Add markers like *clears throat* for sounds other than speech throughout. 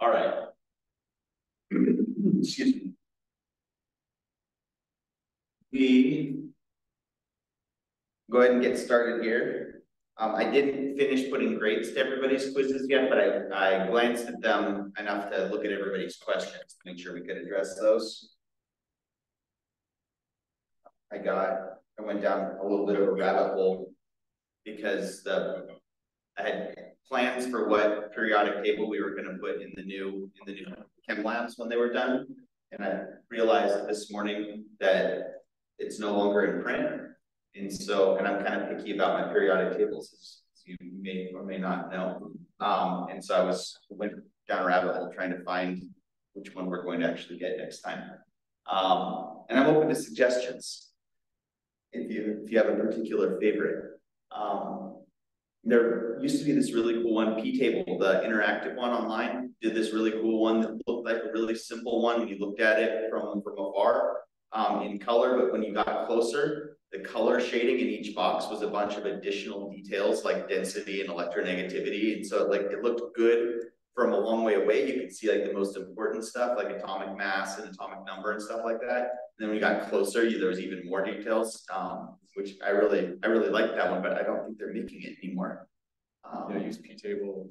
All right. *clears throat* Excuse me. We go ahead and get started here. Um, I didn't finish putting grades to everybody's quizzes yet, but I, I glanced at them enough to look at everybody's questions to make sure we could address those. I got, I went down a little bit of a rabbit hole because the, I had plans for what periodic table we were gonna put in the new, in the new chem labs when they were done. And I realized this morning that it's no longer in print. And so, and I'm kind of picky about my periodic tables, as you may or may not know. Um, and so I was, went down a rabbit hole trying to find which one we're going to actually get next time. Um, and I'm open to suggestions. If you, if you have a particular favorite. Um, there used to be this really cool one, P-Table, the interactive one online, did this really cool one that looked like a really simple one you looked at it from, from afar um, in color, but when you got closer, the color shading in each box was a bunch of additional details like density and electronegativity. And so like it looked good from a long way away. You could see like the most important stuff like atomic mass and atomic number and stuff like that. And then when you got closer, you, there was even more details, um, which I really, I really liked that one, but I don't think they're making it anymore. Um, yeah, use P-table,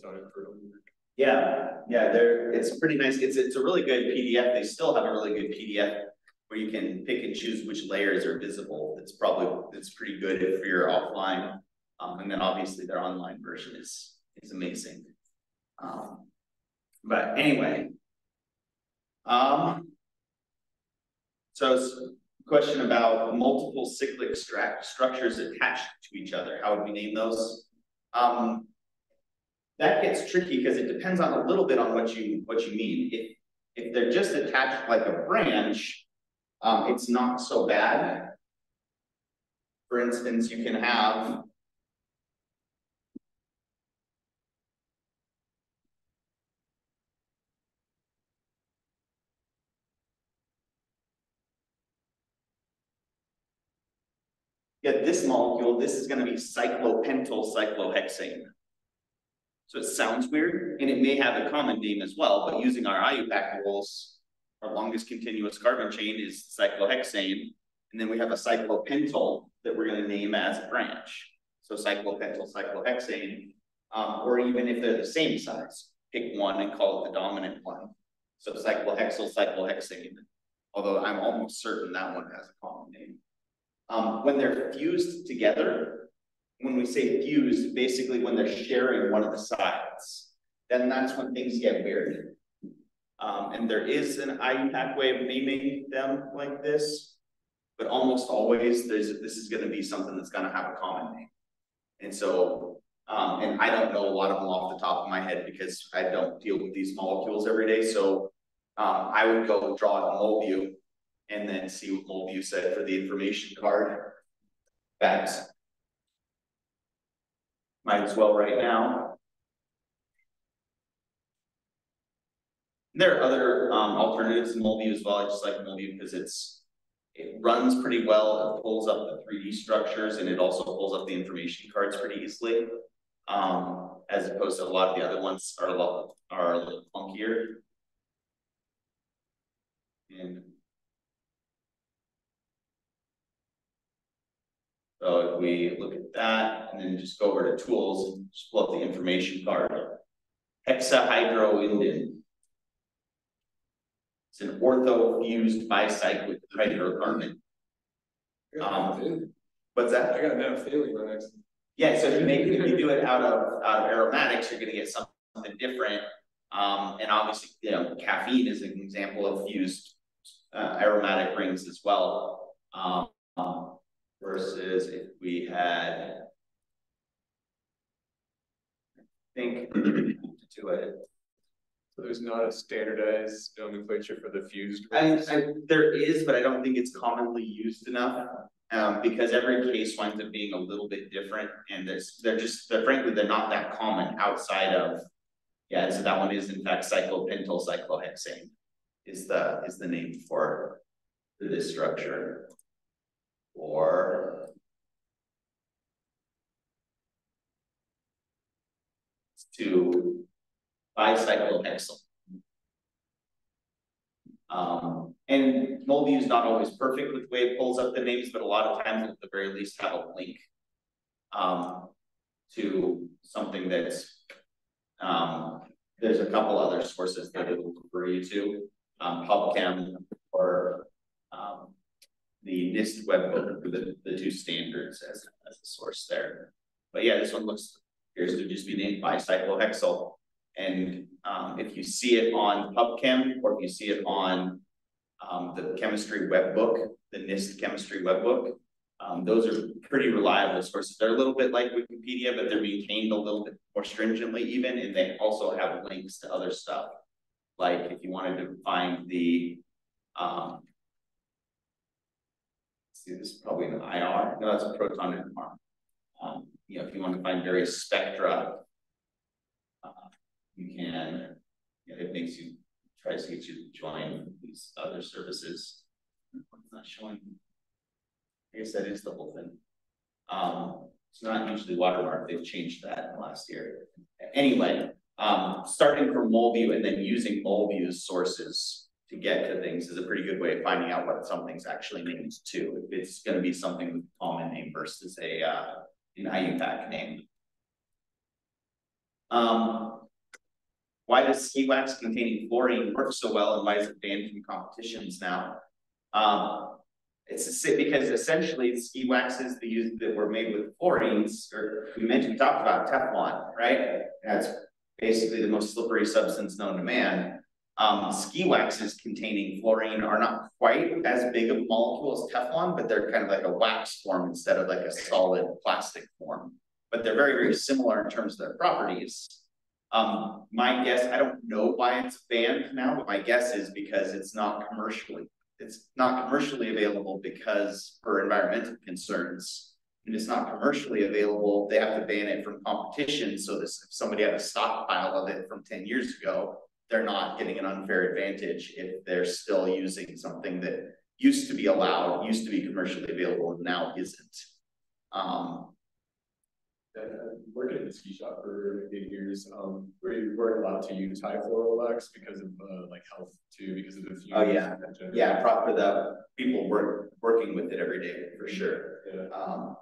Yeah, yeah, they're, it's pretty nice. It's, it's a really good PDF. They still have a really good PDF where you can pick and choose which layers are visible. It's probably, it's pretty good if you're offline. Um, and then obviously their online version is, is amazing. Um, but anyway, um, so question about multiple cyclic structures attached to each other. How would we name those? Um, that gets tricky because it depends on a little bit on what you what you mean. If if they're just attached like a branch, um, it's not so bad. For instance, you can have get this molecule, this is going to be cyclopentyl cyclohexane. So it sounds weird, and it may have a common name as well, but using our IUPAC rules, our longest continuous carbon chain is cyclohexane, and then we have a cyclopentyl that we're going to name as a branch. So cyclopentyl cyclohexane, um, or even if they're the same size, pick one and call it the dominant one. So cyclohexyl cyclohexane, although I'm almost certain that one has a common name. Um, when they're fused together, when we say fused, basically when they're sharing one of the sides, then that's when things get weird. Um, and there is an IUPAC way of naming them like this, but almost always there's this is going to be something that's going to have a common name. And so, um, and I don't know a lot of them off the top of my head because I don't deal with these molecules every day. So um, I would go draw a MolView and then see what MolView said for the information card. That's might as well right now. There are other um, alternatives in MolView as well. I just like MolView because it's it runs pretty well. It pulls up the 3D structures and it also pulls up the information cards pretty easily. Um, as opposed to a lot of the other ones are a lot are a little funkier. And so if we look at that and then just go over to tools and just pull up the information card. Hexahydroindin. It's an ortho-fused bicyclic hydrocarbon. Um, what's that? I got feeling right next. Yeah, so if you make if you do it out of out of aromatics, you're going to get something different. Um, and obviously, you know, caffeine is an example of fused uh, aromatic rings as well. Um, versus if we had, I think *clears throat* to do it. So there's not a standardized nomenclature for the fused. I, I, there is, but I don't think it's commonly used enough. Um, because every case winds up being a little bit different, and there's they're just they're frankly they're not that common outside of yeah. So that one is in fact cyclopentyl cyclohexane is the is the name for this structure, or to bicyclohexyl. Um, and MolView is not always perfect with the way it pulls up the names, but a lot of times at the very least have a link. Um, to something that's. Um, there's a couple other sources that it will refer you to, um, PubChem or. The NIST web webbook, the, the two standards as, as a source there. But yeah, this one looks, appears to just be named bicyclohexyl. And um, if you see it on PubChem or if you see it on um, the chemistry web book, the NIST chemistry web book, um, those are pretty reliable sources. They're a little bit like Wikipedia, but they're maintained a little bit more stringently even, and they also have links to other stuff. Like if you wanted to find the, um, see this is probably an IR, no, that's a proton NMR. Um, you know, if you want to find various spectra, uh, you can, you know, it makes you, tries to get you to join these other services. It's not showing. I guess that is the whole thing. Um, it's not usually watermark, they've changed that in the last year. Anyway, um, starting from MolView and then using MolView's sources to get to things is a pretty good way of finding out what something's actually named to. If it's gonna be something with a common name versus a, uh, an IUPAC name. Um, why does ski wax containing fluorine work so well and why is it banned from competitions now? Um, it's a, because essentially ski waxes that use that were made with fluorines, or we mentioned talked about Teflon, right? That's basically the most slippery substance known to man. Um, ski waxes containing fluorine are not quite as big a molecule as Teflon, but they're kind of like a wax form instead of like a solid plastic form. But they're very, very similar in terms of their properties. Um, my guess, I don't know why it's banned now, but my guess is because it's not commercially, it's not commercially available because for environmental concerns. And it's not commercially available, they have to ban it from competition. So this, if somebody had a stockpile of it from 10 years ago, they're not getting an unfair advantage if they're still using something that used to be allowed, used to be commercially available, and now isn't. Um, uh, working in the ski shop for eight years, um, we weren't allowed to use high fluorolex because of uh, like health too, because of the fumes. Oh yeah, yeah, for the people work working with it every day for sure. Yeah. Um,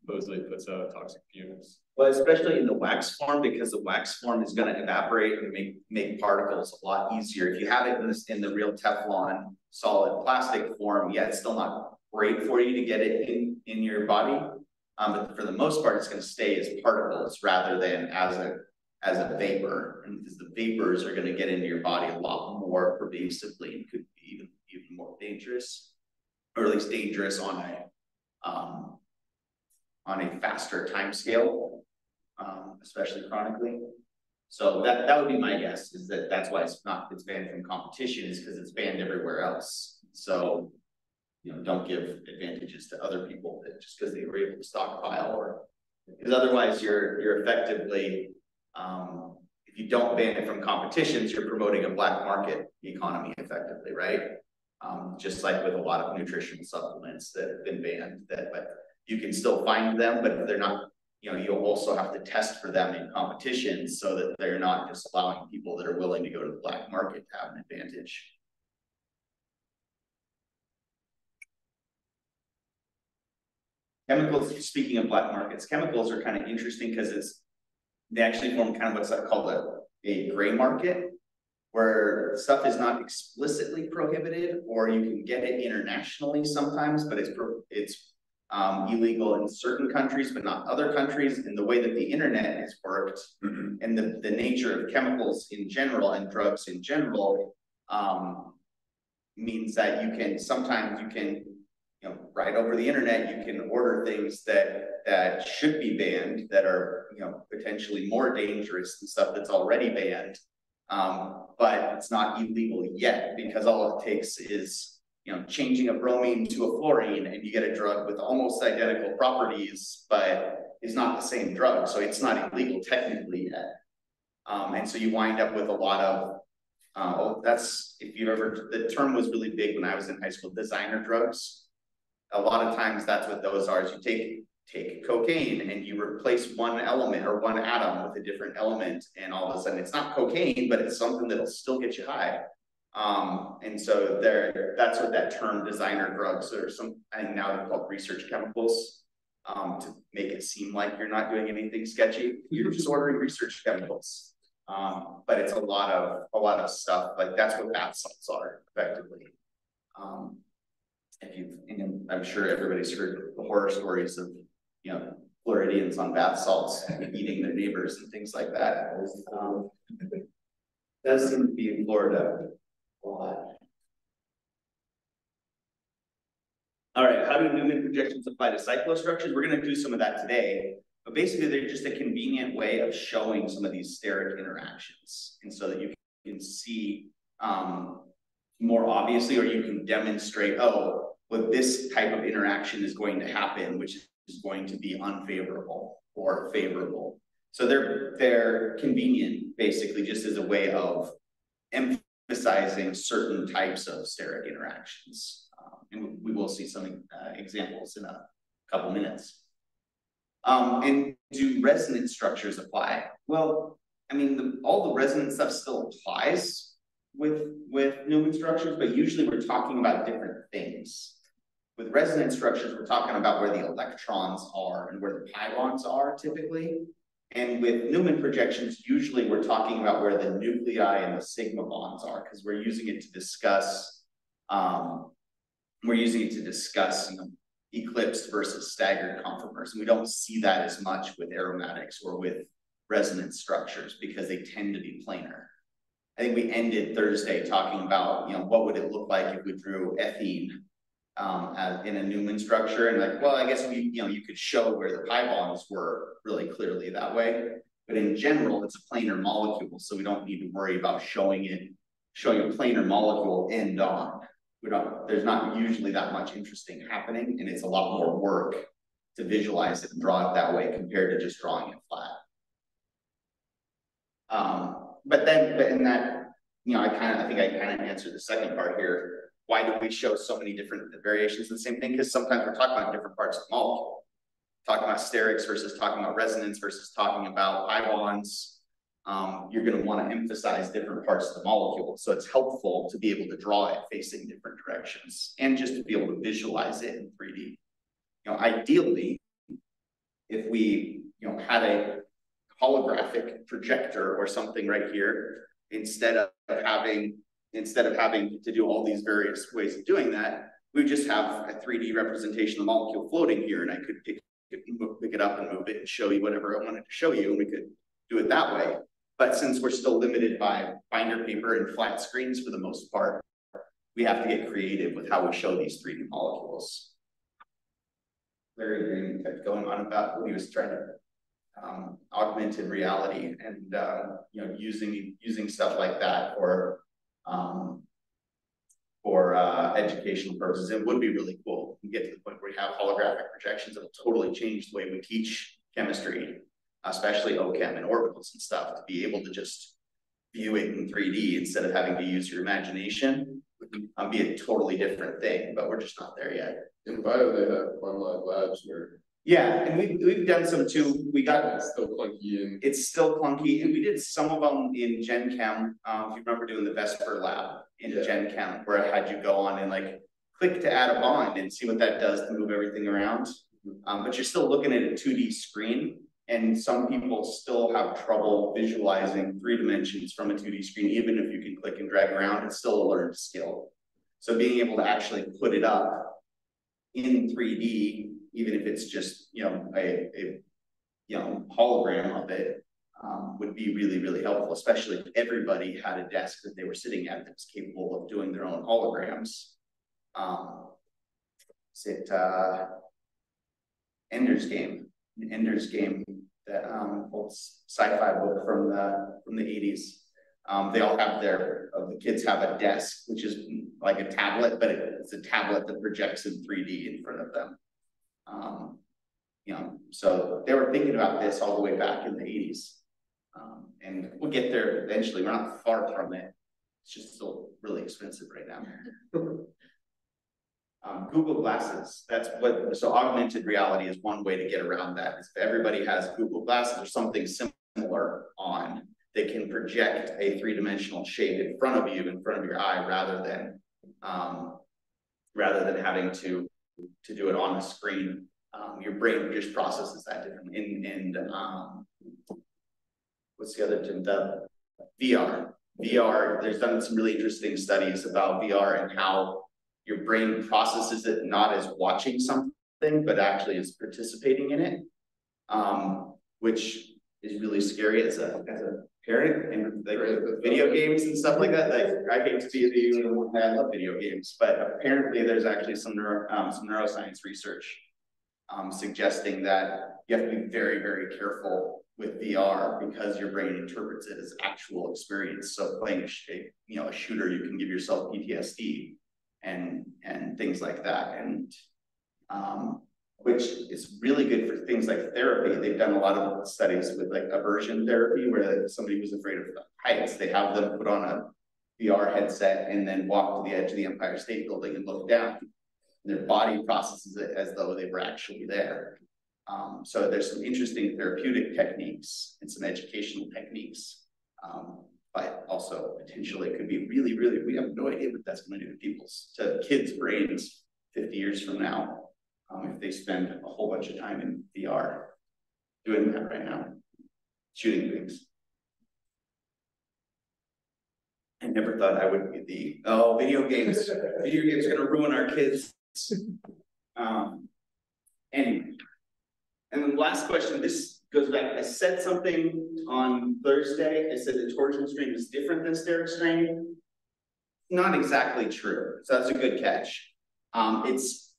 supposedly puts out toxic fumes. But especially in the wax form, because the wax form is going to evaporate and make make particles a lot easier. If you have it in this in the real Teflon solid plastic form, yeah, it's still not great for you to get it in in your body. Um, but for the most part, it's going to stay as particles rather than as a as a vapor, and because the vapors are going to get into your body a lot more pervasively and could be even even more dangerous, or at least dangerous on a um, on a faster time scale, um, especially chronically. So that, that would be my guess is that that's why it's not, it's banned from competition is because it's banned everywhere else. So, you know, don't give advantages to other people that just because they were able to stockpile or because otherwise you're, you're effectively, um, if you don't ban it from competitions, you're promoting a black market economy effectively, right? Um, just like with a lot of nutritional supplements that have been banned that, you can still find them, but they're not, you know, you'll also have to test for them in competitions so that they're not just allowing people that are willing to go to the black market to have an advantage. Chemicals, speaking of black markets, chemicals are kind of interesting because it's they actually form kind of what's called a, a gray market where stuff is not explicitly prohibited or you can get it internationally sometimes, but it's it's um, illegal in certain countries, but not other countries. And the way that the internet has worked mm-hmm. and the, the nature of chemicals in general and drugs in general um, means that you can sometimes you can you know right over the internet you can order things that that should be banned that are you know potentially more dangerous than stuff that's already banned um, but it's not illegal yet because all it takes is you know, changing a bromine to a fluorine and you get a drug with almost identical properties, but is not the same drug. So it's not illegal technically yet. Um, and so you wind up with a lot of, uh, oh, that's, if you've ever, the term was really big when I was in high school, designer drugs. A lot of times that's what those are, is you take, take cocaine and you replace one element or one atom with a different element and all of a sudden it's not cocaine, but it's something that'll still get you high. Um, and so there, that's what that term designer drugs or some, think now they're called research chemicals. Um, to make it seem like you're not doing anything sketchy, you're just ordering research chemicals. Um, but it's a lot of, a lot of stuff, like that's what bath salts are effectively. Um, if you've, and I'm sure everybody's heard the horror stories of, you know, Floridians on bath salts eating their neighbors and things like that. Um, does seem to be in Florida All right, how do Newman projections apply to cyclostructures? We're gonna do some of that today, but basically they're just a convenient way of showing some of these steric interactions. And so that you can see um, more obviously, or you can demonstrate, oh, well, this type of interaction is going to happen, which is going to be unfavorable or favorable. So they're they're convenient basically just as a way of emphasizing certain types of steric interactions. Um, and we will see some uh, examples in a couple minutes. Um, and do resonance structures apply? Well, I mean, the, all the resonance stuff still applies with, with Newman structures, but usually we're talking about different things. With resonance structures, we're talking about where the electrons are and where the pyrons are typically. And with Newman projections, usually we're talking about where the nuclei and the sigma bonds are because we're using it to discuss, um, we're using it to discuss you know, eclipsed versus staggered conformers. And we don't see that as much with aromatics or with resonance structures because they tend to be planar. I think we ended Thursday talking about, you know, what would it look like if we drew ethene um, as in a Newman structure and like, well, I guess we, you know, you could show where the pi bonds were really clearly that way. But in general, it's a planar molecule, so we don't need to worry about showing it, showing a planar molecule end on. We don't, there's not usually that much interesting happening, and it's a lot more work to visualize it and draw it that way compared to just drawing it flat. Um, but then, but in that, you know, I kind of, I think I kind of answered the second part here why do we show so many different variations of the same thing? Because sometimes we're talking about different parts of the molecule. Talking about sterics versus talking about resonance versus talking about pi bonds. Um, you're going to want to emphasize different parts of the molecule. So it's helpful to be able to draw it facing different directions and just to be able to visualize it in 3D. You know, ideally, if we, you know, had a holographic projector or something right here, instead of having instead of having to do all these various ways of doing that, we just have a 3D representation of the molecule floating here, and I could pick it, pick it up and move it and show you whatever I wanted to show you, and we could do it that way. But since we're still limited by binder paper and flat screens for the most part, we have to get creative with how we show these 3D molecules. Larry Green kept going on about what he was trying to um, augmented reality and uh, you know using using stuff like that or um, for uh, educational purposes. It would be really cool to get to the point where we have holographic projections that'll totally change the way we teach chemistry, especially OChem and orbitals and stuff, to be able to just view it in 3D instead of having to use your imagination would be a totally different thing, but we're just not there yet. In bio, they have online labs where yeah, and we've, we've done some too. We got, it's still clunky and it's still clunky, and we did some of them in Gen Chem. Um, if you remember doing the VSEPR lab in Yeah. Gen Chem, where I had you go on and like click to add a bond and see what that does to move everything around. Um, but you're still looking at a two D screen, and some people still have trouble visualizing three dimensions from a two D screen, even if you can click and drag around, it's still a learned skill. So being able to actually put it up in three D even if it's just, you know, a, a you know, hologram of it, um, would be really, really helpful, especially if everybody had a desk that they were sitting at that was capable of doing their own holograms. Um, is it uh, Ender's Game? Ender's Game, that um, old sci-fi book from the from the eighties. Um, they all have their uh, the kids have a desk, which is like a tablet, but it's a tablet that projects in 3D in front of them. Um, you know, so they were thinking about this all the way back in the eighties. Um, and we'll get there eventually. We're not far from it. It's just still really expensive right now. *laughs* um, Google Glasses, that's what, so augmented reality is one way to get around that. If everybody has Google Glasses or something similar on, that can project a three-dimensional shape in front of you, in front of your eye, rather than, um, rather than having to, to do it on the screen. Um, your brain just processes that differently. And, and, um, what's the other, thing? the VR. VR, there's done some really interesting studies about VR and how your brain processes it not as watching something, but actually as participating in it. Um, which is really scary as a, as a parent and like video games and stuff like that. Like I hate to be the, I love video games, but apparently there's actually some neuro, um, some neuroscience research um, suggesting that you have to be very, very careful with VR because your brain interprets it as actual experience. So playing a, you know, a shooter, you can give yourself PTSD and, and things like that. And, um, which is really good for things like therapy. They've done a lot of studies with like aversion therapy where somebody who's afraid of heights, they have them put on a VR headset and then walk to the edge of the Empire State Building and look down. Their body processes it as though they were actually there. Um, so there's some interesting therapeutic techniques and some educational techniques. Um, but also potentially it could be really, really, we have no idea what that's going to do to people's, to kids' brains 50 years from now um, if they spend a whole bunch of time in VR doing that right now, shooting things. I never thought I would be the, oh, video games, video games are gonna ruin our kids. *laughs* Um, anyway. And then last question, this goes back, I said something on Thursday, I said the torsion strain is different than steric strain. Not exactly true, so that's a good catch. Um, it's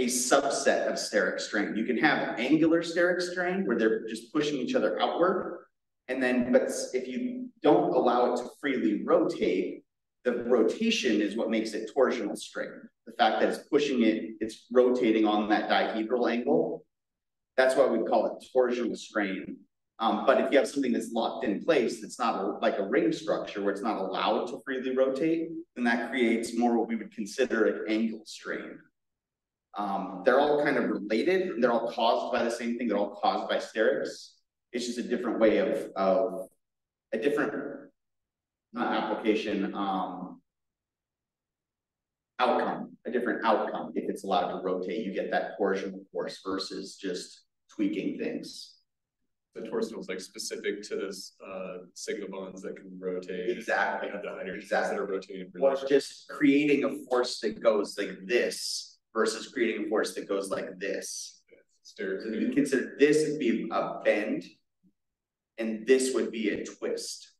a subset of steric strain. You can have angular steric strain where they're just pushing each other outward. And then, but if you don't allow it to freely rotate, the rotation is what makes it torsional strain. The fact that it's pushing it, it's rotating on that dihedral angle. That's why we call it torsional strain. Um, but if you have something that's locked in place, that's not a, like a ring structure where it's not allowed to freely rotate, then that creates more what we would consider an angle strain. Um, they're all kind of related. They're all caused by the same thing. They're all caused by sterics. It's just a different way of, of a different, not application, um, outcome, a different outcome. If it's allowed to rotate, you get that torsional force versus just tweaking things. The torsional is like specific to this uh sigma bonds that can rotate. Exactly. You have the hydrogens Exactly. that are rotating. What's just creating a force that goes like this versus creating a force that goes like this. So you consider this would be a bend, and this would be a twist.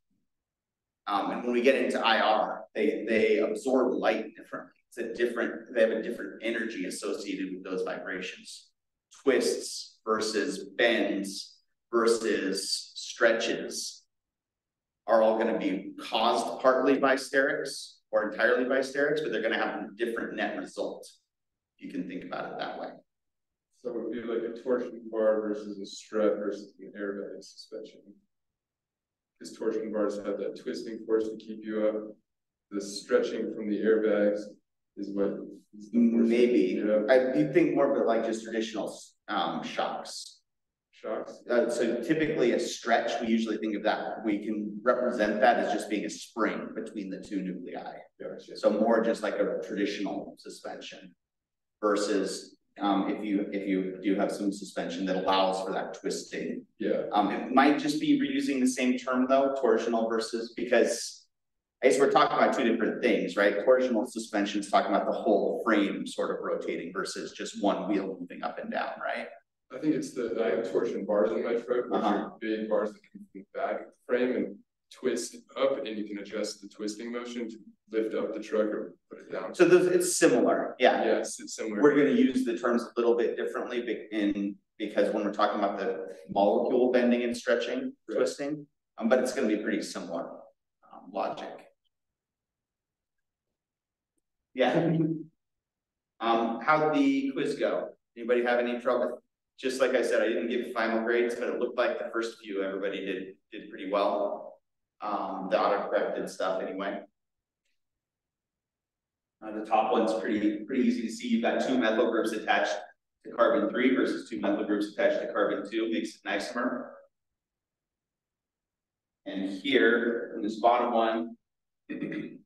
Um, and when we get into IR, they they absorb light differently. It's a different, they have a different energy associated with those vibrations. Twists versus bends versus stretches are all going to be caused partly by sterics or entirely by sterics, but they're going to have a different net result you can think about it that way. So it would be like a torsion bar versus a strut versus an airbag suspension. Because torsion bars have that twisting force to keep you up. The stretching from the airbags is what. Is Maybe. I you think more of it like just traditional um, shocks. Shocks. Uh, so typically a stretch, we usually think of that, we can represent that as just being a spring between the two nuclei. Gotcha. So more just like a traditional suspension versus um, if you if you do have some suspension that allows for that twisting. Yeah. Um, it might just be reusing the same term though, torsional versus because I guess we're talking about two different things, right? Torsional suspension is talking about the whole frame sort of rotating versus just one wheel moving up and down, right? I think it's the, I have torsion bars in my truck, which Uh-huh. are big bars that come from the back of the frame and twist up and you can adjust the twisting motion to lift up the truck or put it down. So those, it's similar, yeah. Yes, it's similar. We're gonna use the terms a little bit differently in, because when we're talking about the molecule bending and stretching, Right. twisting, um, but it's gonna be pretty similar, um, logic. Yeah. *laughs* Um, how'd the quiz go? Anybody have any trouble? Just like I said, I didn't give final grades, but it looked like the first few, everybody did, did pretty well. Um, the autocorrected stuff anyway. Uh, the top one's pretty, pretty easy to see. You've got two methyl groups attached to carbon three versus two methyl groups attached to carbon two, makes it an isomer. And here, in this bottom one. *clears throat*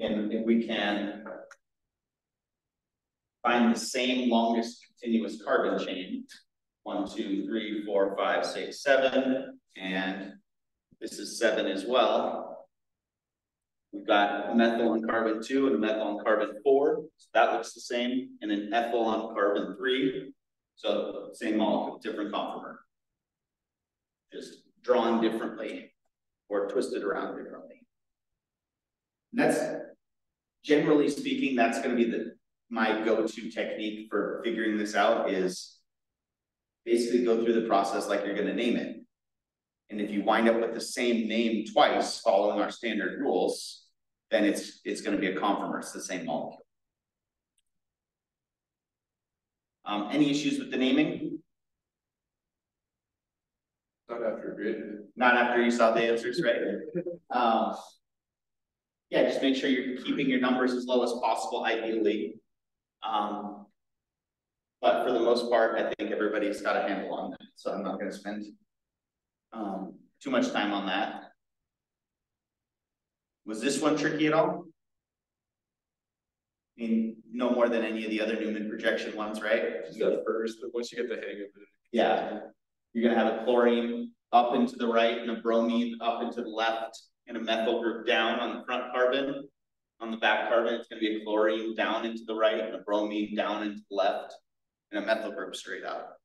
And if we can. Find the same longest continuous carbon chain. One, two, three, four, five, six, seven, and this is seven as well. We've got methyl on carbon two and a methyl on carbon four, so that looks the same, and an ethyl on carbon three. So same molecule, different conformer. Just drawn differently or twisted around differently. And That's generally speaking, that's gonna be the, my go-to technique for figuring this out is basically go through the process like you're gonna name it. And if you wind up with the same name twice, following our standard rules, then it's, it's gonna be a conformer, it's the same molecule. Um, any issues with the naming? Not after graded. Not after you saw the answers, right? Um. Yeah, just make sure you're keeping your numbers as low as possible ideally. Um. But for the most part, I think everybody's got a handle on that, so I'm not gonna spend. Um, too much time on that. Was this one tricky at all? I mean, no more than any of the other Newman projection ones, right? Just at first, once you get the hang of it. Yeah, you're gonna have a chlorine up into the right and a bromine up into the left and a methyl group down on the front carbon. On the back carbon, it's gonna be a chlorine down into the right and a bromine down into the left and a methyl group straight up.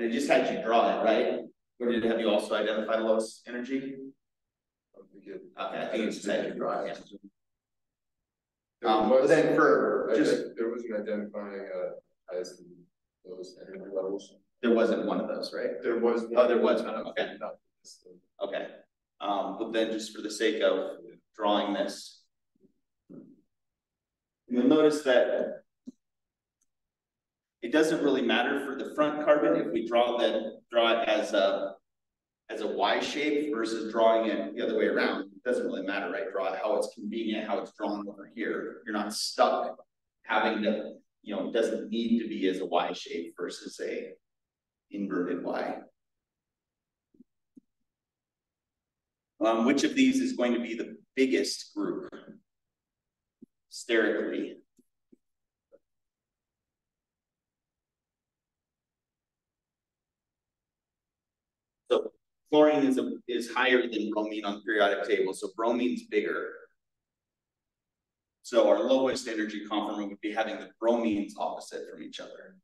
And it just had you draw it, right? Or did it have you also identify lowest energy? Okay, I think it just had you draw it, yeah. There Um, but then for just- there was an identifying, uh, highest and lowest energy levels. There wasn't one of those, right? There was. Oh, there was one, one, okay. not this, Okay, um, but then just for the sake of drawing this. You'll notice that. It doesn't really matter for the front carbon if we draw the, draw it as a. As a Y shape versus drawing it the other way around, it doesn't really matter, right? Draw it how it's convenient, how it's drawn over here, you're not stuck. Having to, you know, it doesn't need to be as a Y shape versus a inverted Y. Um, which of these is going to be the biggest group? Sterically. So chlorine is a, is higher than bromine on the periodic table, so bromine's bigger. So our lowest energy conformer would be having the bromines opposite from each other.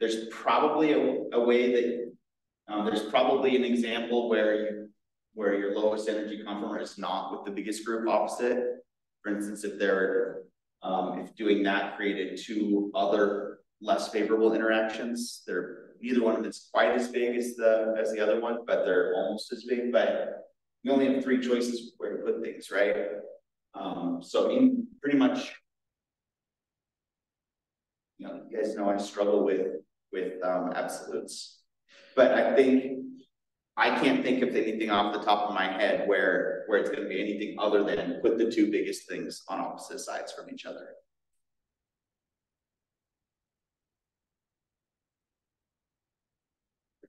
There's probably a, a way that um, there's probably an example where you, where your lowest energy conformer is not with the biggest group opposite. For instance, if they're, um, if doing that created two other less favorable interactions, they're, neither one of them is quite as big as the, as the other one, but they're almost as big, but you only have three choices where to put things, right? Um, so in pretty much, you know, you guys know I struggle with, with, um, absolutes. But I think, I can't think of anything off the top of my head where, where it's gonna be anything other than put the two biggest things on opposite sides from each other.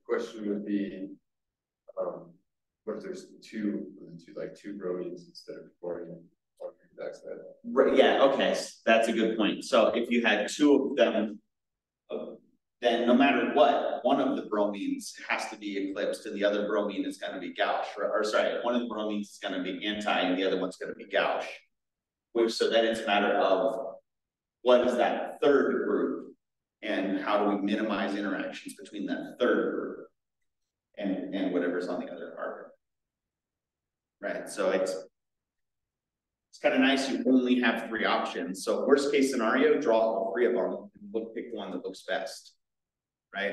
Question would be, um, what if there's two, two, like two bromines instead of on? Right, yeah, okay, that's a good point. So if you had two of them. uh, Then no matter what, one of the bromines has to be eclipsed and the other bromine is gonna be gauche, or, or sorry, one of the bromines is gonna be anti and the other one's gonna be gauche. Which, so then it's a matter of. What is that third group? And how do we minimize interactions between that third group? And, whatever's on the other carbon. Right, so it's. It's kind of nice, you only have three options, so worst case scenario, draw all three of them, and look, pick the one that looks best. Right?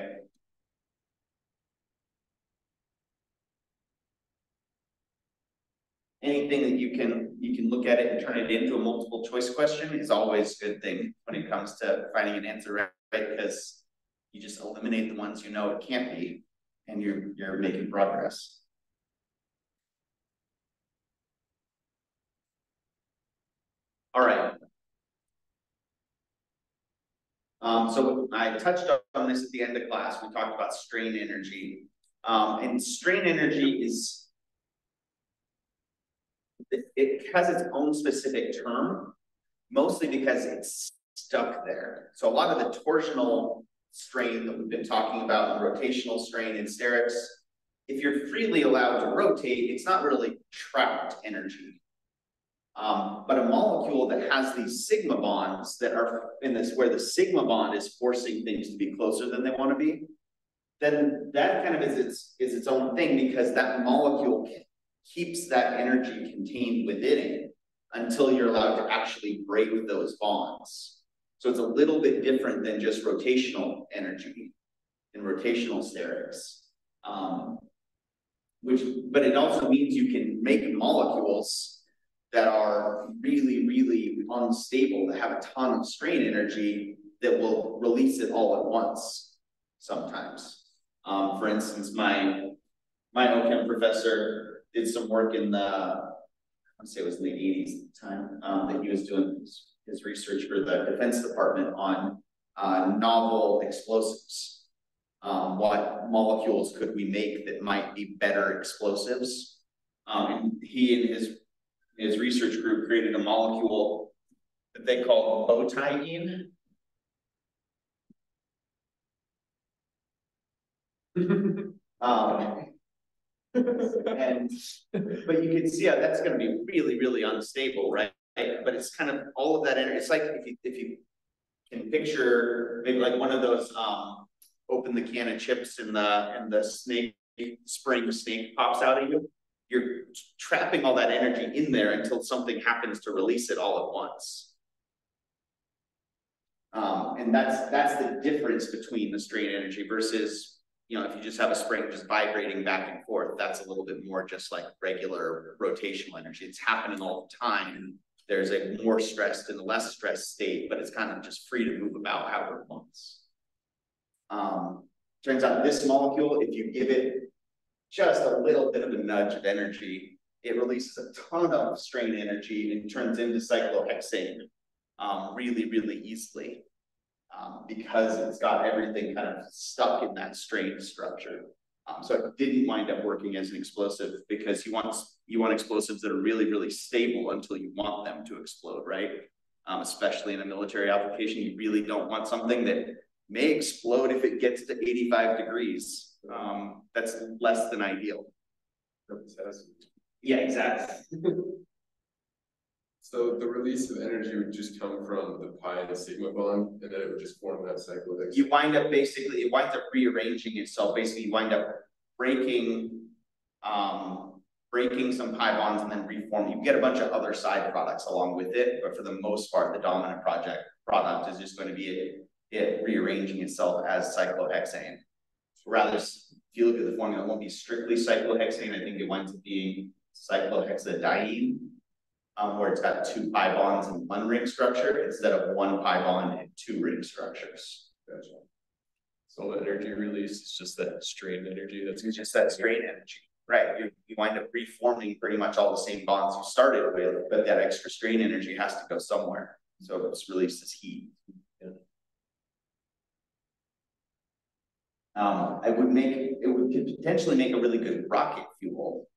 Anything that you can, you can look at it and turn it into a multiple choice question is always a good thing when it comes to finding an answer, right? Because you just eliminate the ones you know it can't be, and you're, you're making progress. All right. Um, so I touched on this at the end of class, we talked about strain energy. Um, and strain energy is. It, it has its own specific term, mostly because it's stuck there. So a lot of the torsional strain that we've been talking about, the rotational strain in sterics, if you're freely allowed to rotate, it's not really trapped energy. Um, but a molecule that has these sigma bonds that are in this, where the sigma bond is forcing things to be closer than they want to be, then that kind of is its, is its own thing because that molecule keeps that energy contained within it until you're allowed to actually break those bonds. So it's a little bit different than just rotational energy and rotational sterics. Um, which, but it also means you can make molecules that are really, really unstable, that have a ton of strain energy that will release it all at once sometimes. Um, for instance, my, my OChem professor did some work in the, I'd say it was in the eighties at the time, um, that he was doing his, research for the Defense Department on uh, novel explosives. Um, what molecules could we make that might be better explosives? Um, and he and his his research group created a molecule that they call bowtieine. *laughs* um, and but you can see how that's going to be really, really unstable, right? But it's kind of all of that energy. It's like if you if you can picture maybe like one of those um open the can of chips and the and the snake spring snake pops out of you you're trapping all that energy in there until something happens to release it all at once. Um, and that's that's the difference between the strain energy versus, you know, if you just have a spring just vibrating back and forth, that's a little bit more just like regular rotational energy. It's happening all the time. There's a more stressed and less stressed state, but it's kind of just free to move about however it wants. Um, turns out this molecule, if you give it just a little bit of a nudge of energy, it releases a ton of strain energy and turns into cyclohexane um, really, really easily um, because it's got everything kind of stuck in that strain structure. Um, so it didn't wind up working as an explosive because you want you want explosives that are really, really stable until you want them to explode, right? Um, especially in a military application, you really don't want something that may explode if it gets to 85 degrees. Um, that's less than ideal. Yeah, exactly. *laughs* So the release of energy would just come from the pi and sigma bond, and then it would just form that cycle. You wind up basically, it winds up rearranging itself. Basically, you wind up breaking, um, breaking some pi bonds and then reforming. You get a bunch of other side products along with it, but for the most part, the dominant project product is just going to be it, it rearranging itself as cyclohexane rather, if you look at the formula, it won't be strictly cyclohexane. I think it winds up being cyclohexadiene, um, where it's got two pi bonds and one ring structure instead of one pi bond and two ring structures. Gotcha. So the energy release is just that strain energy that's it's just that strain energy. Right, you, you wind up reforming pretty much all the same bonds you started with, but that extra strain energy has to go somewhere. So it's released as heat. Um, I would make, it would potentially make a really good rocket fuel.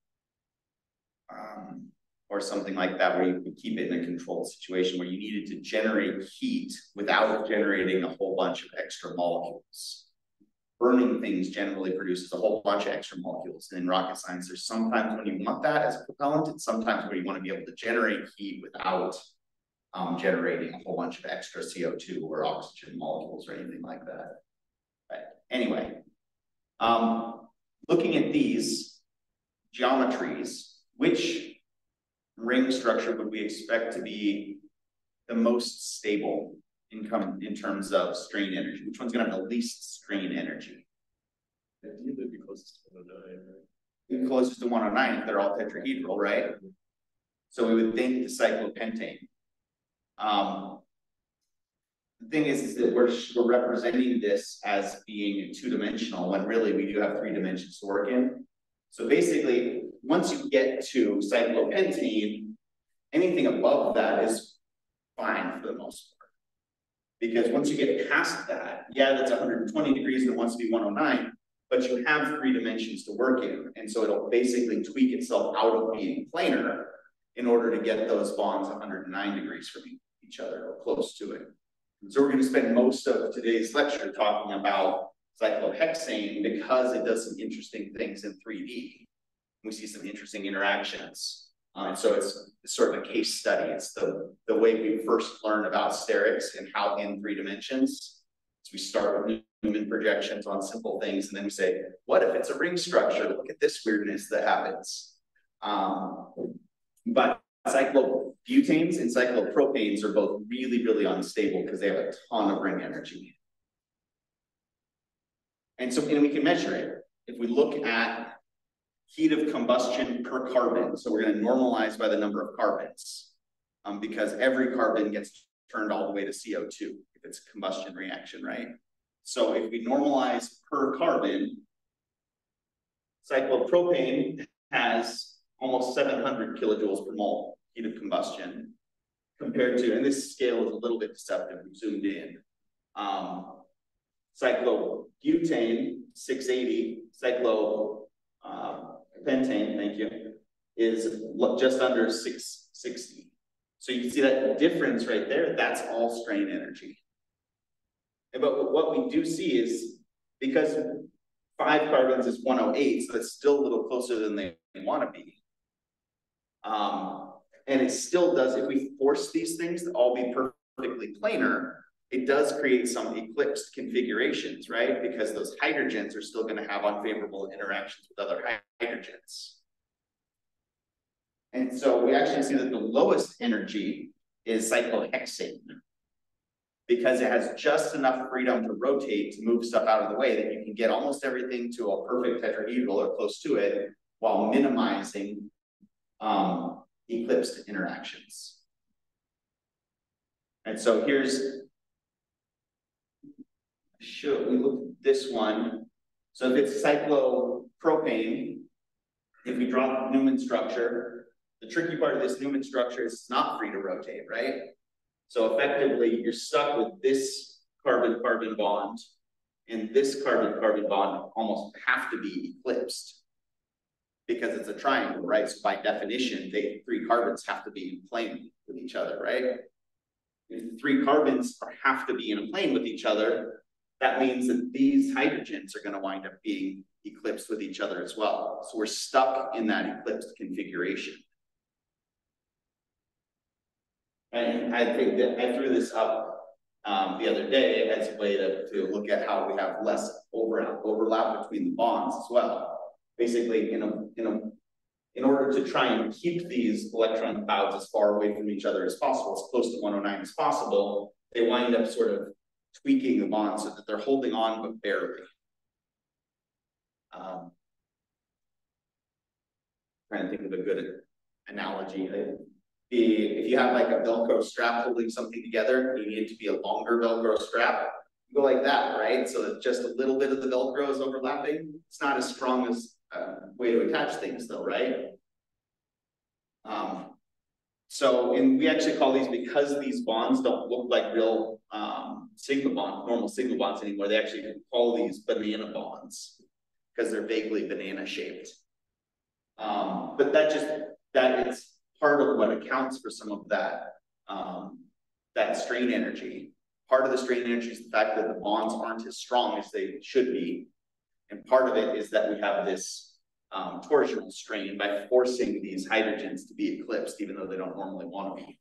Um, or something like that, where you could keep it in a controlled situation where you needed to generate heat without generating a whole bunch of extra molecules. Burning things generally produces a whole bunch of extra molecules. And in rocket science, there's sometimes when you want that as a propellant, and sometimes where you want to be able to generate heat without um, generating a whole bunch of extra CO2 or oxygen molecules or anything like that. But anyway, um, looking at these geometries, which ring structure would we expect to be the most stable in, come, in terms of strain energy? Which one's going to have the least strain energy? Ideally, be closest to 109, right? Be closest to 109 if they're all tetrahedral, right? So we would think the cyclopentane. Um, the thing is, is that we're, we're representing this as being two-dimensional when really we do have three dimensions to work in. So basically, once you get to cyclopentane, anything above that is fine for the most Because once you get past that, yeah, that's hundred and twenty degrees and it wants to be one oh nine, but you have three dimensions to work in, and so it'll basically tweak itself out of being planar in order to get those bonds hundred and nine degrees from each other or close to it. So we're gonna spend most of today's lecture talking about cyclohexane because it does some interesting things in three D. We see some interesting interactions. Uh, and so it's, it's sort of a case study. It's the, the way we first learn about sterics and how in three dimensions. So we start with Newman projections on simple things, and then we say, what if it's a ring structure? Look at this weirdness that happens. Um, but cyclobutanes and cyclopropanes are both really, really unstable because they have a ton of ring energy. And so, and we can measure it. If we look at heat of combustion per carbon. So we're going to normalize by the number of carbons um, because every carbon gets turned all the way to CO2 if it's a combustion reaction, right? So if we normalize per carbon, cyclopropane has almost 700 kilojoules per mole heat of combustion compared to, and this scale is a little bit deceptive, we zoomed in. Um, cyclobutane, 680, cyclo, pentane, thank you, is just under six sixty. So you can see that difference right there, that's all strain energy. But what we do see is because five carbons is 108, so it's still a little closer than they want to be. Um, and it still does, if we force these things to all be perfectly planar, it does create some eclipsed configurations, right? Because those hydrogens are still going to have unfavorable interactions with other hydrogens. And so we actually see that the lowest energy is cyclohexane because it has just enough freedom to rotate to move stuff out of the way that you can get almost everything to a perfect tetrahedral or close to it while minimizing um, eclipsed interactions. And so here's should we look at this one? So if it's cyclopropane, if we draw the Newman structure, the tricky part of this Newman structure is it's not free to rotate, right? So effectively, you're stuck with this carbon-carbon bond, and this carbon-carbon bond almost have to be eclipsed because it's a triangle, right? So by definition, they three carbons have to be in plane with each other, right? If three carbons are, have to be in a plane with each other, that means that these hydrogens are going to wind up being eclipsed with each other as well. So we're stuck in that eclipsed configuration. And I think that I threw this up um, the other day as a way to, to look at how we have less overlap, overlap between the bonds as well. Basically, in a, in a in order to try and keep these electron clouds as far away from each other as possible, as close to 109 as possible, they wind up sort of tweaking the bond so that they're holding on but barely. Um, trying to think of a good analogy. The, if you have like a Velcro strap holding something together, you need it to be a longer Velcro strap. You go like that, right? So that just a little bit of the Velcro is overlapping. It's not as strong as a way to attach things though, right? Um, so, and we actually call these because these bonds don't look like real um, sigma bonds, normal single bonds anymore. They actually call these banana bonds because they're vaguely banana shaped. Um, but that just that is part of what accounts for some of that um, that strain energy. Part of the strain energy is the fact that the bonds aren't as strong as they should be, and part of it is that we have this um, torsional strain by forcing these hydrogens to be eclipsed, even though they don't normally want to be.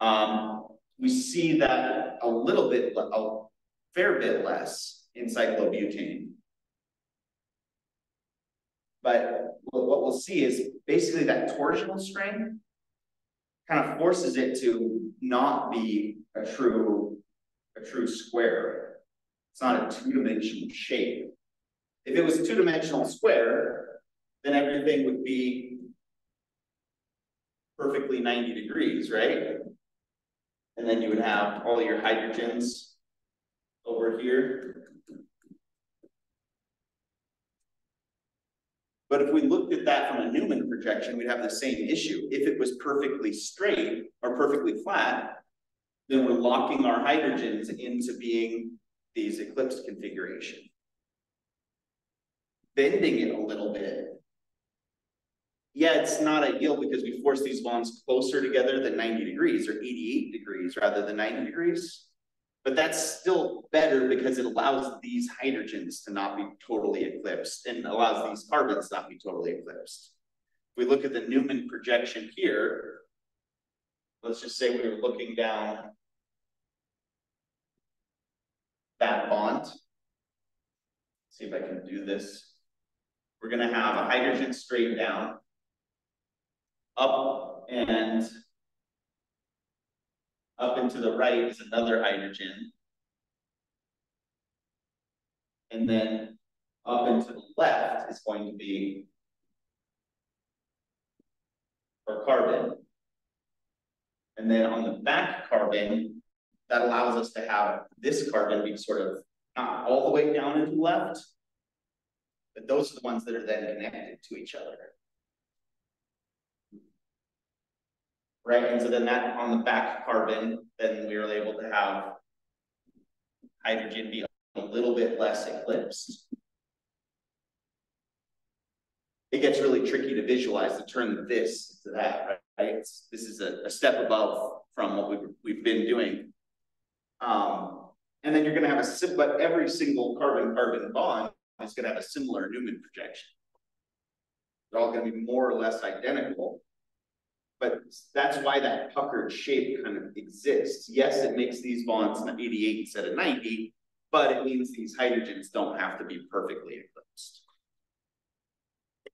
Um, we see that a little bit, a fair bit less in cyclobutane. But what we'll see is basically that torsional strain kind of forces it to not be a true, a true square. It's not a two-dimensional shape. If it was a two-dimensional square, then everything would be perfectly 90 degrees, right? And then you would have all your hydrogens over here. But if we looked at that from a Newman projection, we'd have the same issue. If it was perfectly straight or perfectly flat, then we're locking our hydrogens into being these eclipse configuration. Bending it a little bit. Yeah, it's not ideal because we force these bonds closer together than ninety degrees or eighty-eight degrees rather than ninety degrees. But that's still better because it allows these hydrogens to not be totally eclipsed and allows these carbons not be totally eclipsed. If we look at the Newman projection here, let's just say we were looking down that bond. See if I can do this. We're gonna have a hydrogen straight down, up and up and to the right is another hydrogen. And then up and to the left is going to be our carbon. And then on the back carbon, that allows us to have this carbon be sort of not all the way down and to the left. But those are the ones that are then connected to each other. Right, and so then that on the back carbon, then we were able to have hydrogen be a little bit less eclipsed. It gets really tricky to visualize to turn this to that, right? It's, this is a, a step above from what we've, we've been doing. Um, and then you're gonna have a, but every single carbon-carbon bond is gonna have a similar Newman projection. They're all gonna be more or less identical. But that's why that puckered shape kind of exists. Yes, it makes these bonds 88 instead of 90, but it means these hydrogens don't have to be perfectly eclipsed.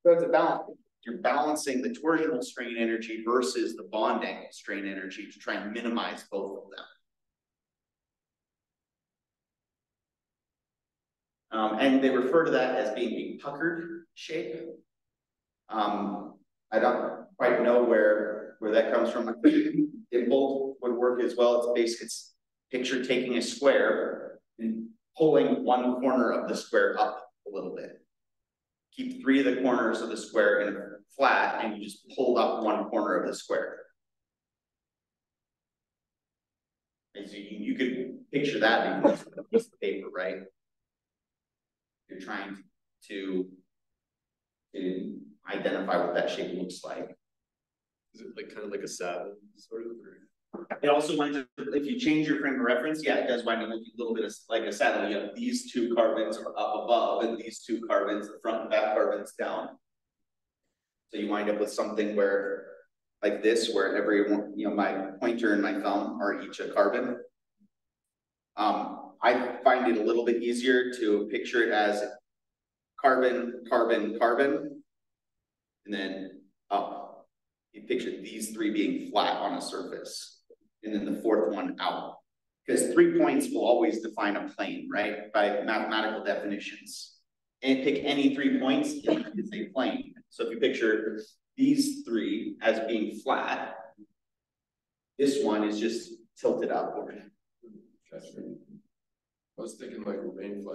So it's a balance. You're balancing the torsional strain energy versus the bond angle strain energy to try and minimize both of them. Um, and they refer to that as being a puckered shape. Um, I don't quite know where, where that comes from. Dimpled would work as well. It's basically, picture taking a square and pulling one corner of the square up a little bit. Keep three of the corners of the square in flat and you just pull up one corner of the square. And so you, you could picture that being a piece of paper, right? You're trying to, to identify what that shape looks like. Is it like kind of like a saddle sort of? Or? It also winds up, if you change your frame of reference, yeah, it does wind up looking a little bit of, like a saddle. You have these two carbons are up above and these two carbons, the front and back carbons down. So you wind up with something where, like this, where every one, you know, my pointer and my thumb are each a carbon. Um, I find it a little bit easier to picture it as carbon, carbon, carbon, and then up. You picture these three being flat on a surface, and then the fourth one out. Because three points will always define a plane, right? By mathematical definitions. And pick any three points, it's a plane. So if you picture these three as being flat, this one is just tilted upward. Gotcha. I was thinking like a rain fly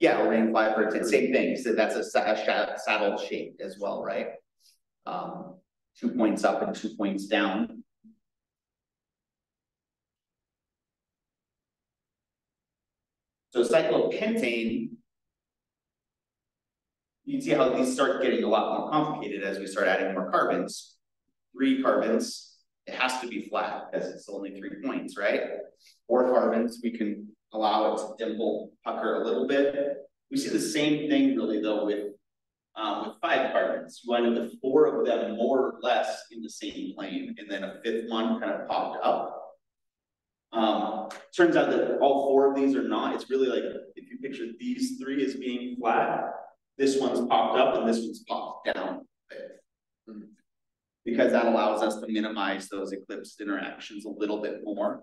Yeah, a rain fly for same thing. So that's a, a saddle shape as well, right? Um, two points up and two points down. So cyclopentane, you see how these start getting a lot more complicated as we start adding more carbons. Three carbons, it has to be flat because it's only three points, right? Four carbons, we can allow it to dimple, pucker a little bit. We see the same thing really though with um, with five carbons. You up with four of them more or less in the same plane, and then a fifth one kind of popped up. Um, turns out that all four of these are not. It's really like if you picture these three as being flat, this one's popped up and this one's popped down. Because that allows us to minimize those eclipsed interactions a little bit more.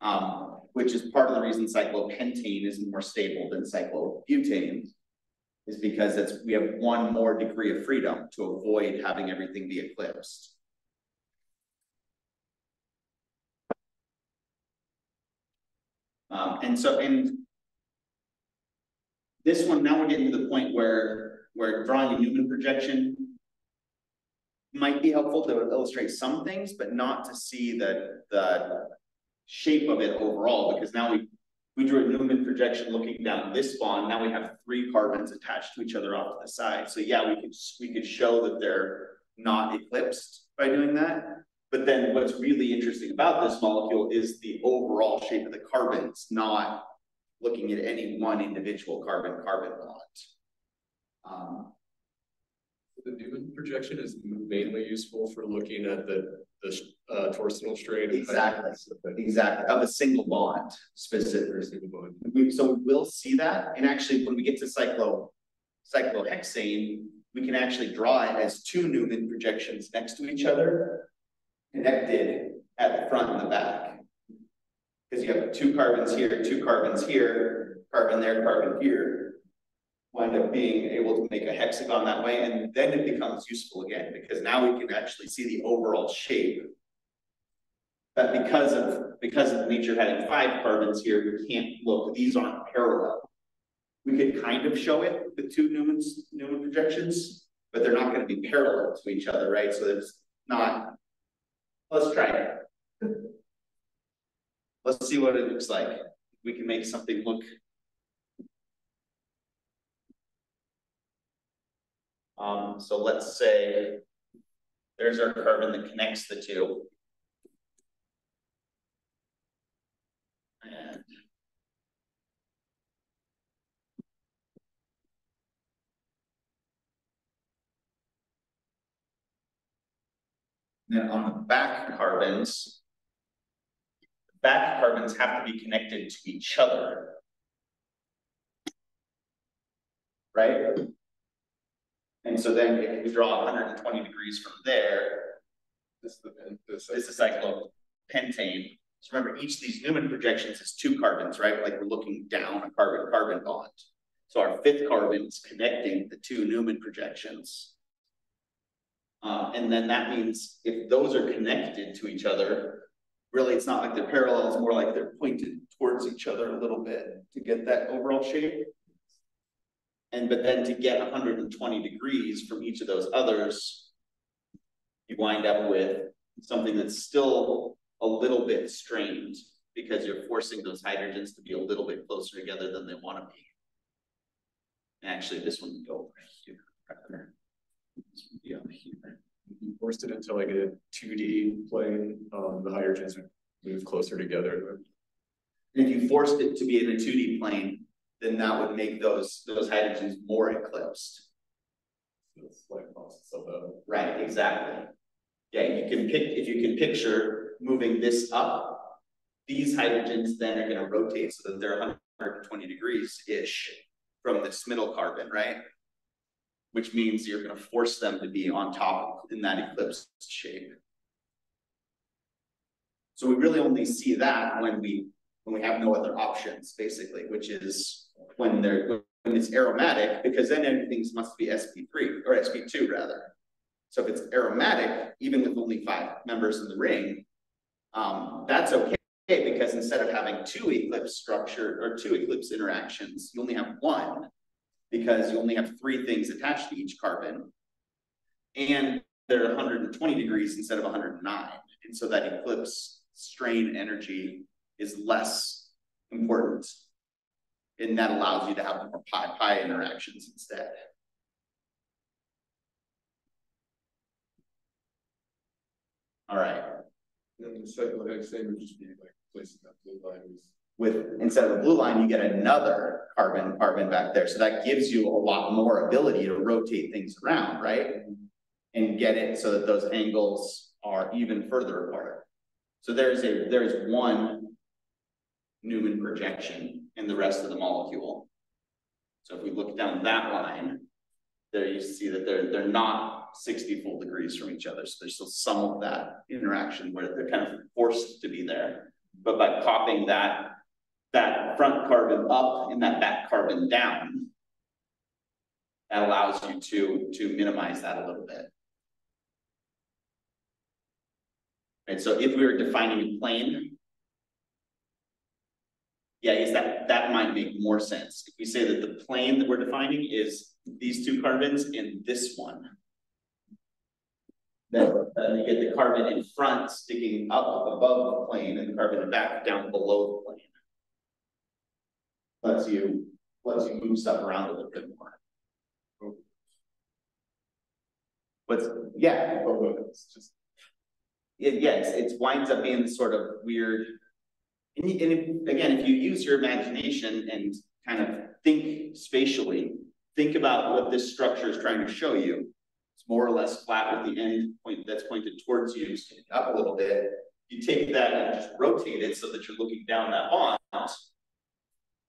Um, which is part of the reason cyclopentane is more stable than cyclobutane is because we have one more degree of freedom to avoid having everything be eclipsed. Um, and so, and This one, now we're getting to the point where, where drawing a Newman projection. Might be helpful to illustrate some things, but not to see the, the shape of it overall, because now we. We drew a Newman projection looking down this bond, now we have three carbons attached to each other off to the side, so yeah, we could, we could show that they're not eclipsed by doing that. But then what's really interesting about this molecule is the overall shape of the carbons, not looking at any one individual carbon-carbon bond. Um, The Newman projection is mainly useful for looking at the, the, uh, torsional strain. Exactly. exactly, of a single bond specifically. We, so we'll see that, and actually, when we get to cyclo, cyclohexane, we can actually draw it as two Newman projections next to each other. Connected at the front and the back. Cause you have two carbons here, two carbons here, carbon there, carbon here. Wind up being able to make a hexagon that way, and then it becomes useful again, because now we can actually see the overall shape. But because of, because of the nature having five carbons here, we can't look, these aren't parallel. We could kind of show it with two Newman's, Newman projections, but they're not gonna be parallel to each other, right? So it's not. Let's try it. Let's see what it looks like. We can make something look. Um, so let's say. There's our carbon that connects the two. And. Then on the back carbons. Back carbons have to be connected to each other. Right? And so then if we draw hundred and twenty degrees from there, This is the this is cyclopentane. So remember, each of these Newman projections is two carbons, right? Like we're looking down a carbon-carbon bond. So our fifth carbon is connecting the two Newman projections. Uh, and then that means if those are connected to each other, really, it's not like they're parallel, it's more like they're pointed towards each other a little bit to get that overall shape. And but then to get hundred and twenty degrees from each of those others, you wind up with something that's still a little bit strained because you're forcing those hydrogens to be a little bit closer together than they want to be. And Actually, this one would go over here. This would be up here. You Forced it into like a two D plane, um, the hydrogens would move closer together. And if you forced it to be in a two D plane, then that would make those, those hydrogens more eclipsed. It's like, so Right, exactly. Yeah, you can pick, if you can picture moving this up, these hydrogens then are gonna rotate so that they're hundred and twenty degrees-ish from this middle carbon, right? Which means you're gonna force them to be on top in that eclipsed shape. So we really only see that when we, when we have no other options, basically, which is when they're, when it's aromatic, because then everything must be SP three, or SP two rather. So if it's aromatic, even with only five members in the ring, um, that's okay, because instead of having two eclipse structure or two eclipse interactions, you only have one. Because you only have three things attached to each carbon. And they're hundred and twenty degrees instead of hundred and nine, and so that eclipse strain energy is less important. And that allows you to have more pi pi interactions instead. All right, And the would just be like placing that blue line was. With, instead of a blue line, you get another carbon, carbon back there, so that gives you a lot more ability to rotate things around, right? And get it so that those angles are even further apart. So there's a, there is one Newman projection in the rest of the molecule. So if we look down that line, there you see that they're, they're not sixty full degrees from each other, so there's still some of that interaction where they're kind of forced to be there. But by popping that, that front carbon up and that back carbon down, that allows you to, to minimize that a little bit. Right, so if we were defining a plane, Yeah, is that, that might make more sense. If we say that the plane that we're defining is these two carbons and this one. Then, you get the carbon in front sticking up above the plane and the carbon in back down below. Lets you, lets you move stuff around a little bit more. But, yeah, it's just, it, yes, it winds up being sort of weird. And, and if- again, if you use your imagination and kind of think spatially, think about what this structure is trying to show you. It's more or less flat with the end point that's pointed towards you, sticking up a little bit. You take that and just rotate it so that you're looking down that bond.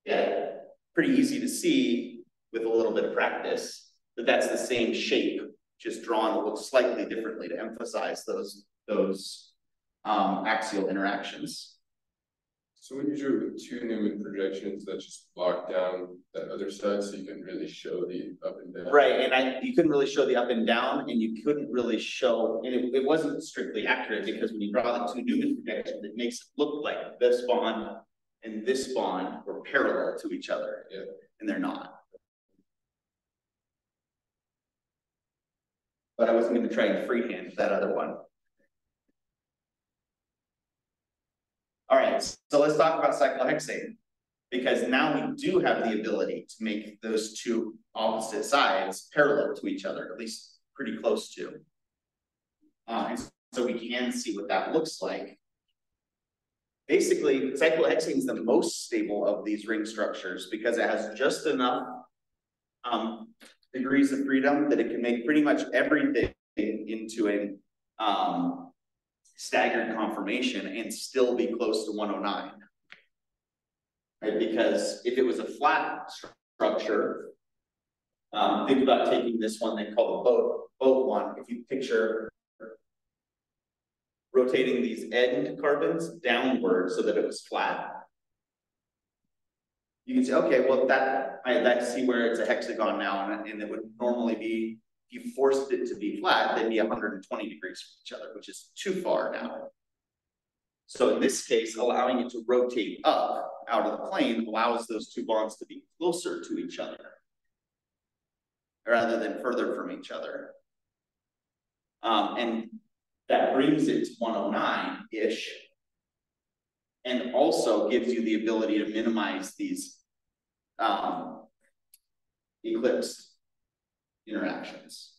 Yeah, pretty easy to see with a little bit of practice, that that's the same shape, just drawn a little slightly differently to emphasize those, those um, axial interactions. So when you drew two Newman projections that just block down that other side, so you can really show the up and down. Right, and I, you couldn't really show the up and down, and you couldn't really show, and it, it wasn't strictly accurate, because when you draw the two Newman projections, it makes it look like this bond and this bond were parallel to each other. Yeah. And they're not. But I wasn't gonna try and freehand that other one. All right, so let's talk about cyclohexane. Because now we do have the ability to make those two opposite sides parallel to each other, at least pretty close to. Uh, and so we can see what that looks like. Basically, cyclohexane is the most stable of these ring structures because it has just enough um, degrees of freedom that it can make pretty much everything into a um, staggered conformation and still be close to one oh nine. Right, because if it was a flat structure, um, think about taking this one they call the boat, boat one, if you picture rotating these end carbons downward so that it was flat. You can say, okay, well, that, I, I see where it's a hexagon now, and, and it would normally be, if you forced it to be flat, they'd be hundred and twenty degrees from each other, which is too far now. So in this case, allowing it to rotate up out of the plane allows those two bonds to be closer to each other. Rather than further from each other. Um, and that brings it to one oh nine-ish. And also gives you the ability to minimize these um eclipse interactions.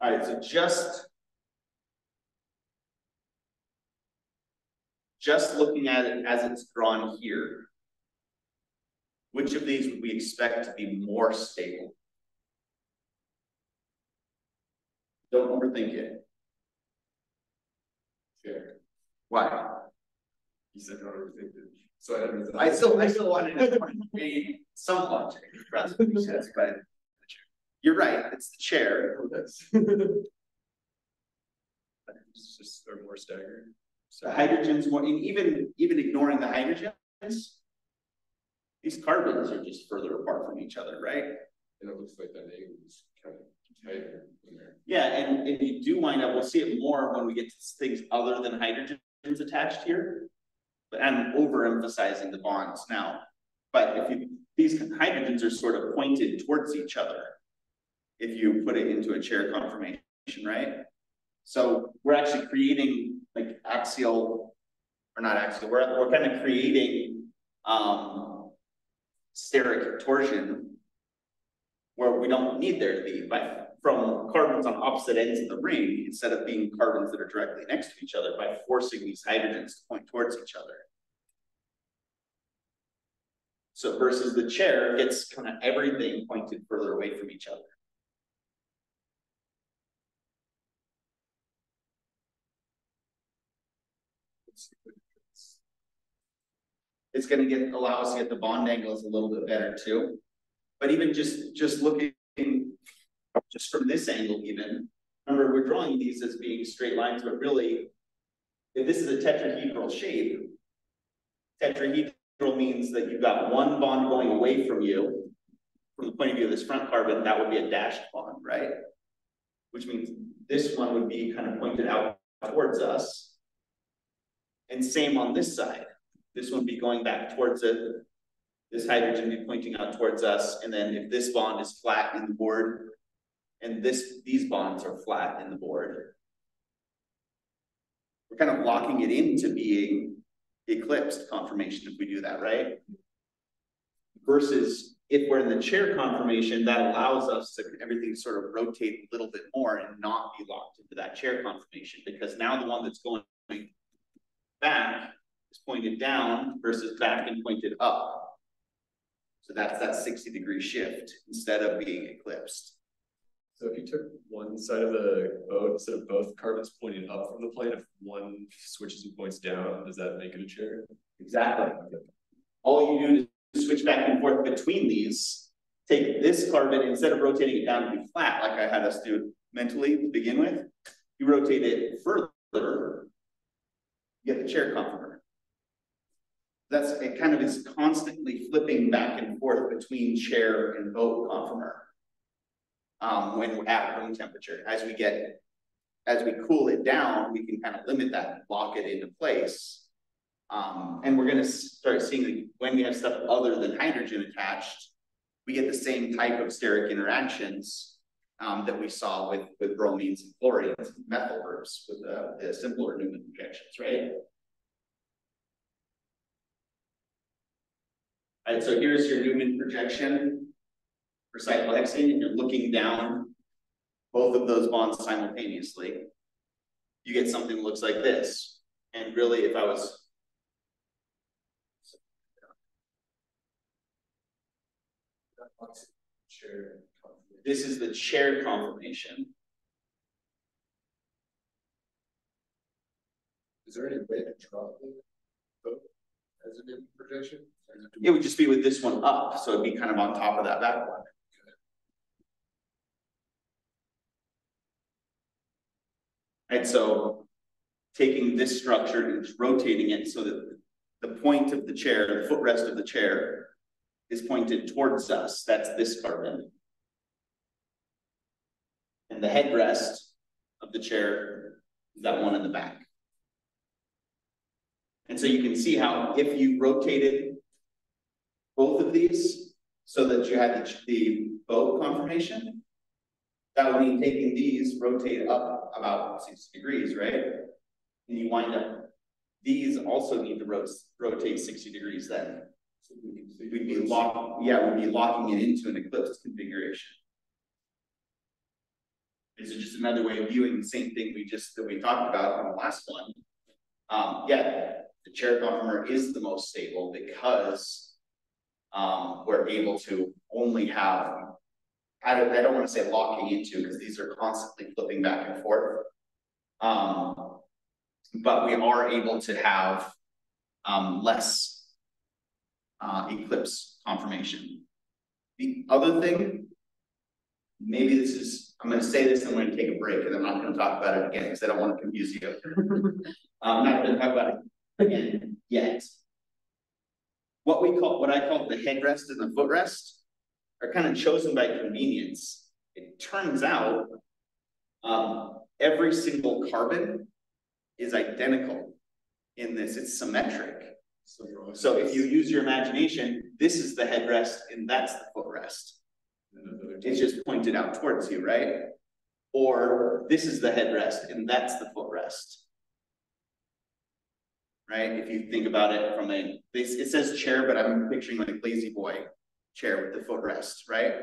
All right, so just just looking at it as it's drawn here, which of these would we expect to be more stable? Don't overthink it. Chair. Why? You said don't overthink it, so I I still, I still wanted it to be somewhat rather than just, but you're right, it's the chair. *laughs* oh. It's just, they're more staggered. The hydrogens, more, and even, even ignoring the hydrogens. These carbons are just further apart from each other, right? And it looks like that angle is kind of tighter in there. Yeah, and, and you do wind up, we'll see it more when we get to things other than hydrogens attached here. But I'm overemphasizing the bonds now. But if you, these hydrogens are sort of pointed towards each other. If you put it into a chair conformation, right? So we're actually creating like axial, or not axial, we're, we're kind of creating, um, steric torsion where we don't need there to be, by, from carbons on opposite ends of the ring, instead of being carbons that are directly next to each other, by forcing these hydrogens to point towards each other. So versus the chair gets kind of everything pointed further away from each other. Let's see what it's- It's gonna get, allow us to get the bond angles a little bit better too. But even just, just looking, just from this angle even, remember, we're drawing these as being straight lines, but really. If this is a tetrahedral shape. Tetrahedral means that you've got one bond going away from you. From the point of view of this front carbon, that would be a dashed bond, right? Which means this one would be kind of pointed out towards us. And same on this side, this one would be going back towards it. This hydrogen be pointing out towards us, and then if this bond is flat in the board. And this, these bonds are flat in the board. We're kind of locking it into being eclipsed confirmation if we do that, right? Versus if we're in the chair confirmation, that allows us to, everything sort of rotate a little bit more and not be locked into that chair confirmation, because now the one that's going back is pointed down versus back and pointed up. So that's that sixty degree shift instead of being eclipsed. So if you took one side of the boat, instead of both carbons pointing up from the plane, if one switches and points down, does that make it a chair? Exactly. All you do is switch back and forth between these. Take this carbon, instead of rotating it down to be flat, like I had us do mentally to begin with, you rotate it further. You get the chair conformer. That's, it kind of is constantly flipping back and forth between chair and boat conformer. Um, when at room temperature, as we get, as we cool it down, we can kind of limit that, and lock it into place. Um, and we're gonna start seeing that when we have stuff other than hydrogen attached, we get the same type of steric interactions um, that we saw with, with bromines and fluorines and methyl groups with the, the simpler Newman projections, right? All right, so here's your Newman projection for cyclohexane, and you're looking down both of those bonds simultaneously. You get something that looks like this. And really, if I was This is the chair conformation. Is there any way to draw the as a new projection? It would just be with this one up, so it'd be kind of on top of that back one. And so taking this structure and just rotating it so that the point of the chair, the footrest of the chair is pointed towards us. That's this carbon. And the headrest of the chair is that one in the back. And so you can see how if you rotated both of these so that you had the, the boat conformation, that would mean taking these, rotate up about sixty degrees, right? And you wind up, these also need to rot- rotate sixty degrees then. So We'd be lock, yeah, we'd be locking it into an eclipse configuration. This is just another way of viewing the same thing we just, that we talked about on the last one. Um, yeah, the chair conformer is the most stable because. Um, we're able to only have. I don't, I don't wanna say locking into, because these are constantly flipping back and forth. Um, but we are able to have, um, less uh, eclipse confirmation. The other thing, maybe this is, I'm gonna say this, and I'm gonna take a break, and I'm not gonna talk about it again, because I don't wanna confuse you. *laughs* I'm not gonna talk about it again yet. What we call, what I call the headrest and the footrest are kind of chosen by convenience. It turns out, um, every single carbon is identical in this, it's symmetric. So So if you use your imagination, this is the headrest and that's the footrest. It's just pointed out towards you, right? Or this is the headrest and that's the footrest. Right? If you think about it from a, it says chair, but I'm picturing like a La-Z-Boy chair with the footrest, right?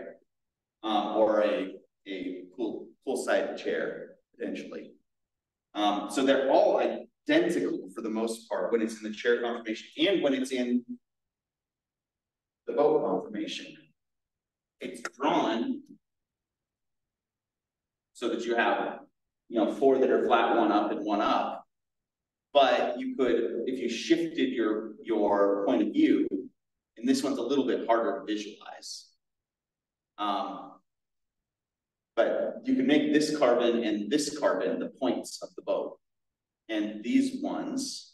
Um, or a, a pool, poolside chair potentially. Um, so they're all identical for the most part when it's in the chair confirmation and when it's in the boat confirmation. It's drawn so that you have, you know, four that are flat, one up and one up. But you could, if you shifted your, your point of view, and this one's a little bit harder to visualize. Um, but you can make this carbon and this carbon the points of the boat. And these ones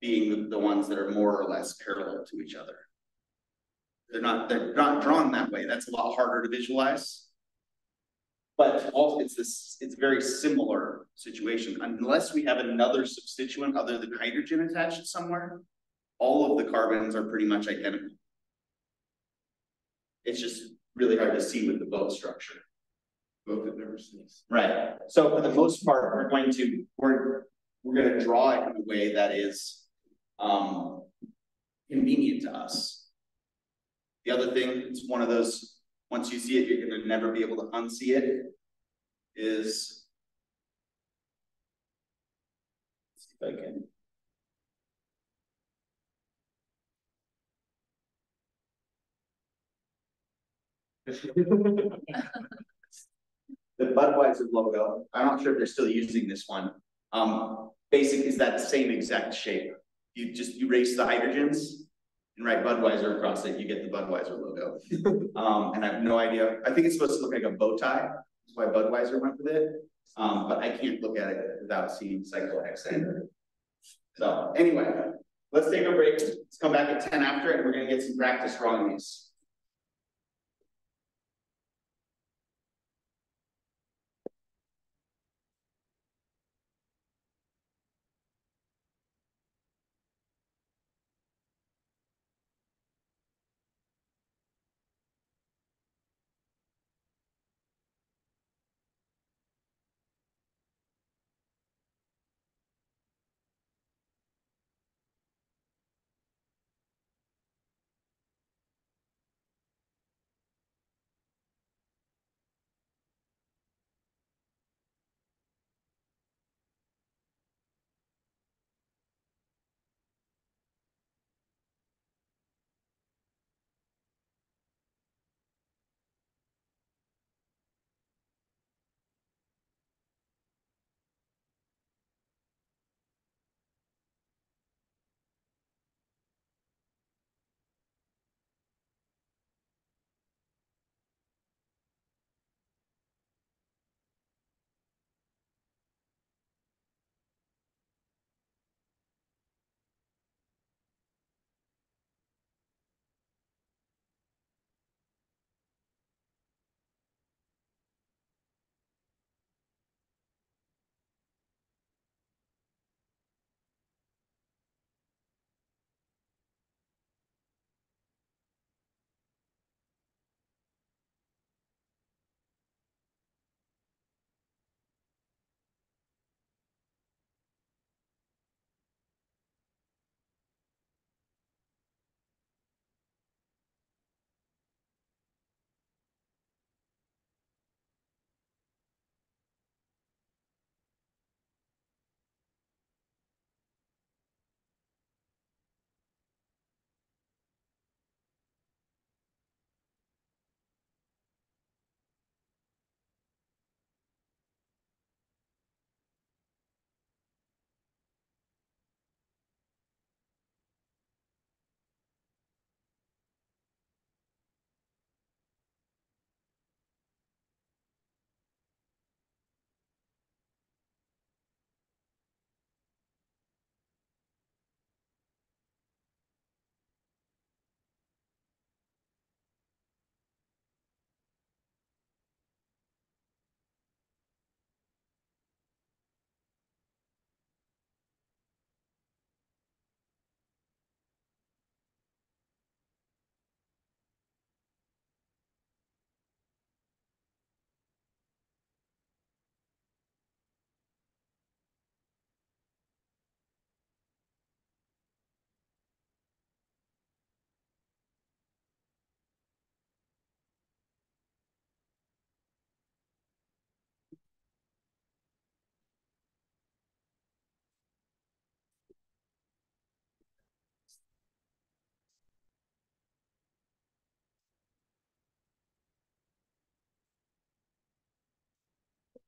being the, ones that are more or less parallel to each other. They're not, they're not drawn that way. That's a lot harder to visualize. But all, it's this, it's a very similar situation, unless we have another substituent other than hydrogen attached somewhere. All of the carbons are pretty much identical. It's just really hard to see with the boat structure. Both have never seen. Right, so for the most part, we're going to, we're, we're gonna draw it in a way that is, um. Convenient to us. The other thing, it's one of those, once you see it, you're gonna never be able to unsee it. Is. See if I can. The Budweiser logo, I'm not sure if they're still using this one, um, basic is that same exact shape. You just erase the hydrogens and write Budweiser across it, you get the Budweiser logo. *laughs* Um, and I have no idea, I think it's supposed to look like a bow tie, that's why Budweiser went with it. Um, but I can't look at it without seeing cyclohexane. So anyway, let's take a break, let's come back at ten after and we're gonna get some practice drawing these.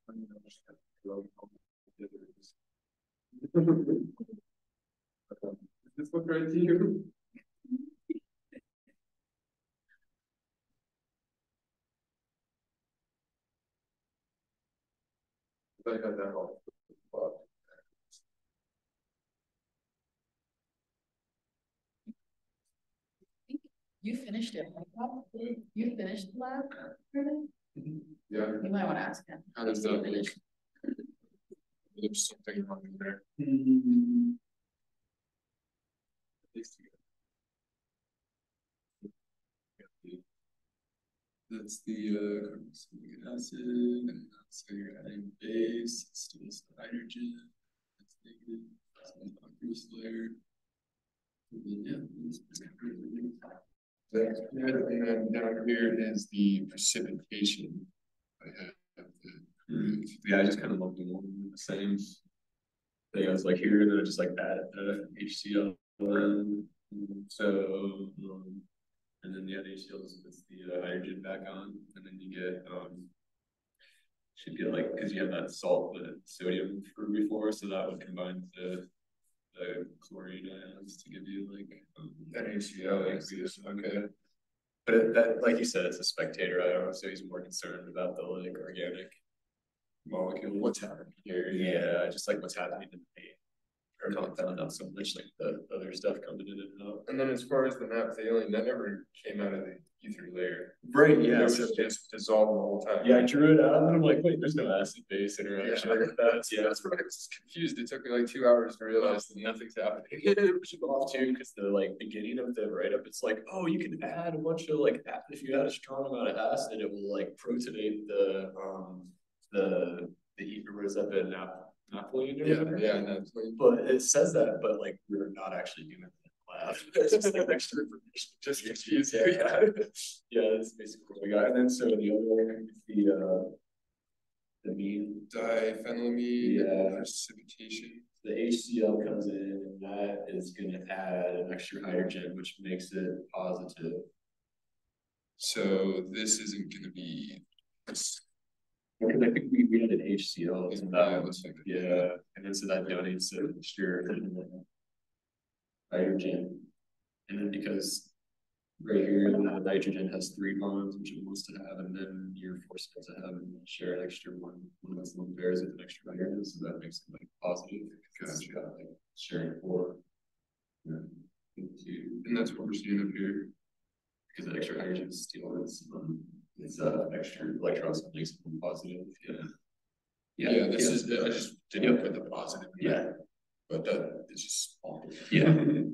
Does this look right to you? I had that all. You finished it. You finished the lab? Yeah, You might wanna ask him. how does that look? There's something wrong in there. That's the uh acid, and that's how you're adding base, it's still some hydrogen. That's negative, that's an layer. And then, yeah, That's good, and then down here is the precipitation. I have the, yeah, I just kind of lumped them all in the same. Thing, I was like here, and then I just like add uh HCl, um, so, um. And then the other HCl is puts the uh, hydrogen back on, and then you get, um. Should get like, cause you have that salt, the sodium for before, so that would combine the. The chlorine ions to give you like. HCl aqueous, okay. But it- that, like you said, it's a spectator ion, so he's more concerned about the like organic. Molecule. What's happening here, yeah, just like what's happening in the paint. Or compound, not so much like the other stuff coming in and out. And then as far as the naphthalene, that never came out of the ether layer. Right, It yeah, was so, just dissolved the whole time. yeah, I drew it out and I'm like, wait, there's no acid base interaction Yeah. that, *laughs* yeah. That's where I was confused. It took me like two hours to realize that nothing's happening. It should go off too, because the like beginning of the write-up, it's like, oh, you can add a bunch of like, if you add a strong amount of acid, it will like protonate the, um, the, the, e- what is that, the nap, or Yeah, whatever? yeah, But it says that, but like, we're not actually doing it in the lab. It's just like extra information. Just confuse you, Yeah, yeah, that's basically what we got, and then so the other one is the, uh. The mean diphenylamine, Yeah. precipitation. the HCl comes in and that is gonna add an extra hydrogen, which makes it positive. So this isn't gonna be. Because I think we, we had an HCl Yeah, that, looks like yeah, and then so that donates to the *laughs* hydrogen. And then because right here, the nitrogen has three bonds, which it wants to have, and then you're forced to have and share an extra one, one that's lone pairs with an extra hydrogen, so that makes it like positive. Because it's got like sharing four. Yeah, And that's what we're seeing up here. because the extra hydrogen is still is, um, it's uh extra electrons that makes it positive, yeah. Yeah, this is, I just didn't put the positive. Yeah, But that, it's just small. yeah. *laughs*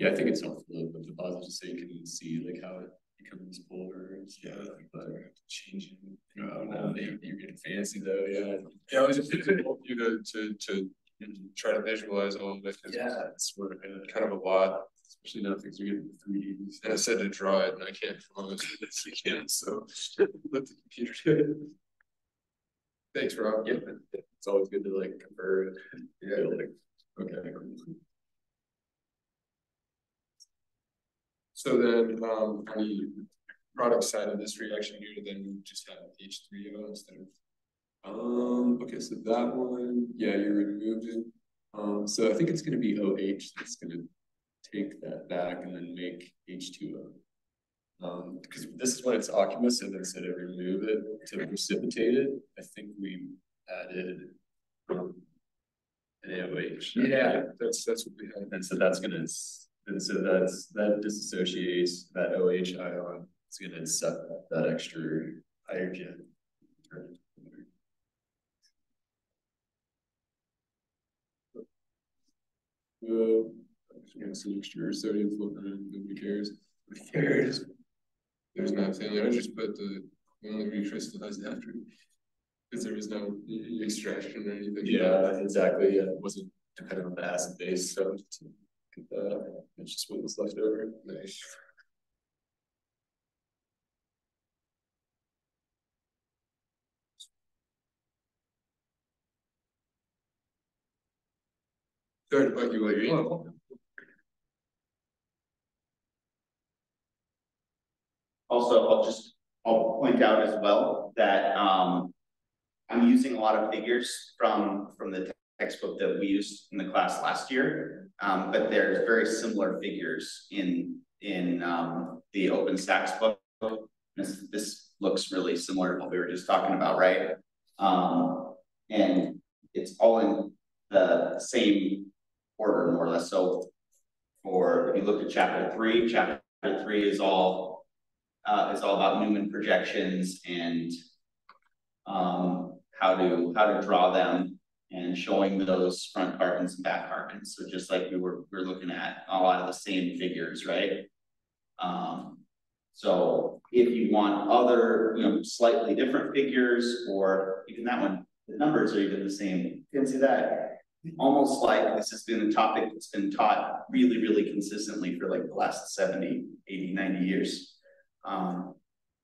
Yeah, I think it's helpful put the positive so you can see like how it becomes polar and stuff, but Changing. oh no, they- you're getting fancy though, yeah. Yeah, I was just of you to, to, to try to visualize all of it. Yeah, it's sort of, Kind of a lot. especially now things are getting three D. And I said to draw it and I can't, this you can, so let the computer do it. Thanks, Rob. Yeah, it's always good to like confer. Yeah. Like, okay. So then um, on the product side of this reaction here, then we just have H3O instead of, um, okay, so that one, yeah, you removed it. Um, so I think it's gonna be OH that's gonna take that back and then make H2O because um, this is when it's Oculus, and they said to remove it to precipitate it. I think we added um, an AOH. Yeah, that's that's what we had. And so that's gonna and so that's that disassociates that OH ion. It's gonna accept that extra hydrogen. Uh, I'm just extra sodium fluoride. Nobody cares. Who cares? There's nothing, I just put the, only recrystallized after. Cause there was no extraction or anything. Yeah, exactly, yeah, it wasn't dependent on the acid base, so. to get that, It's just what was left over. Nice. Sorry to bug you while you're eating. Also, I'll just, I'll point out as well that, um. I'm using a lot of figures from, from the textbook that we used in the class last year. Um, but there's very similar figures in, in, um, the OpenStax book. This, this looks really similar to what we were just talking about, right? Um, and it's all in the same order, more or less, so. For, if you look at chapter three, chapter three is all uh, is all about Newman projections and um, how to, how to draw them and showing those front carbons and back carbons. So just like we were, we are looking at a lot of the same figures, right? Um, so if you want other, you know, slightly different figures or even that one, the numbers are even the same. You can see that almost like this has been a topic that's been taught really, really consistently for like the last 70, 80, 90 years. Um,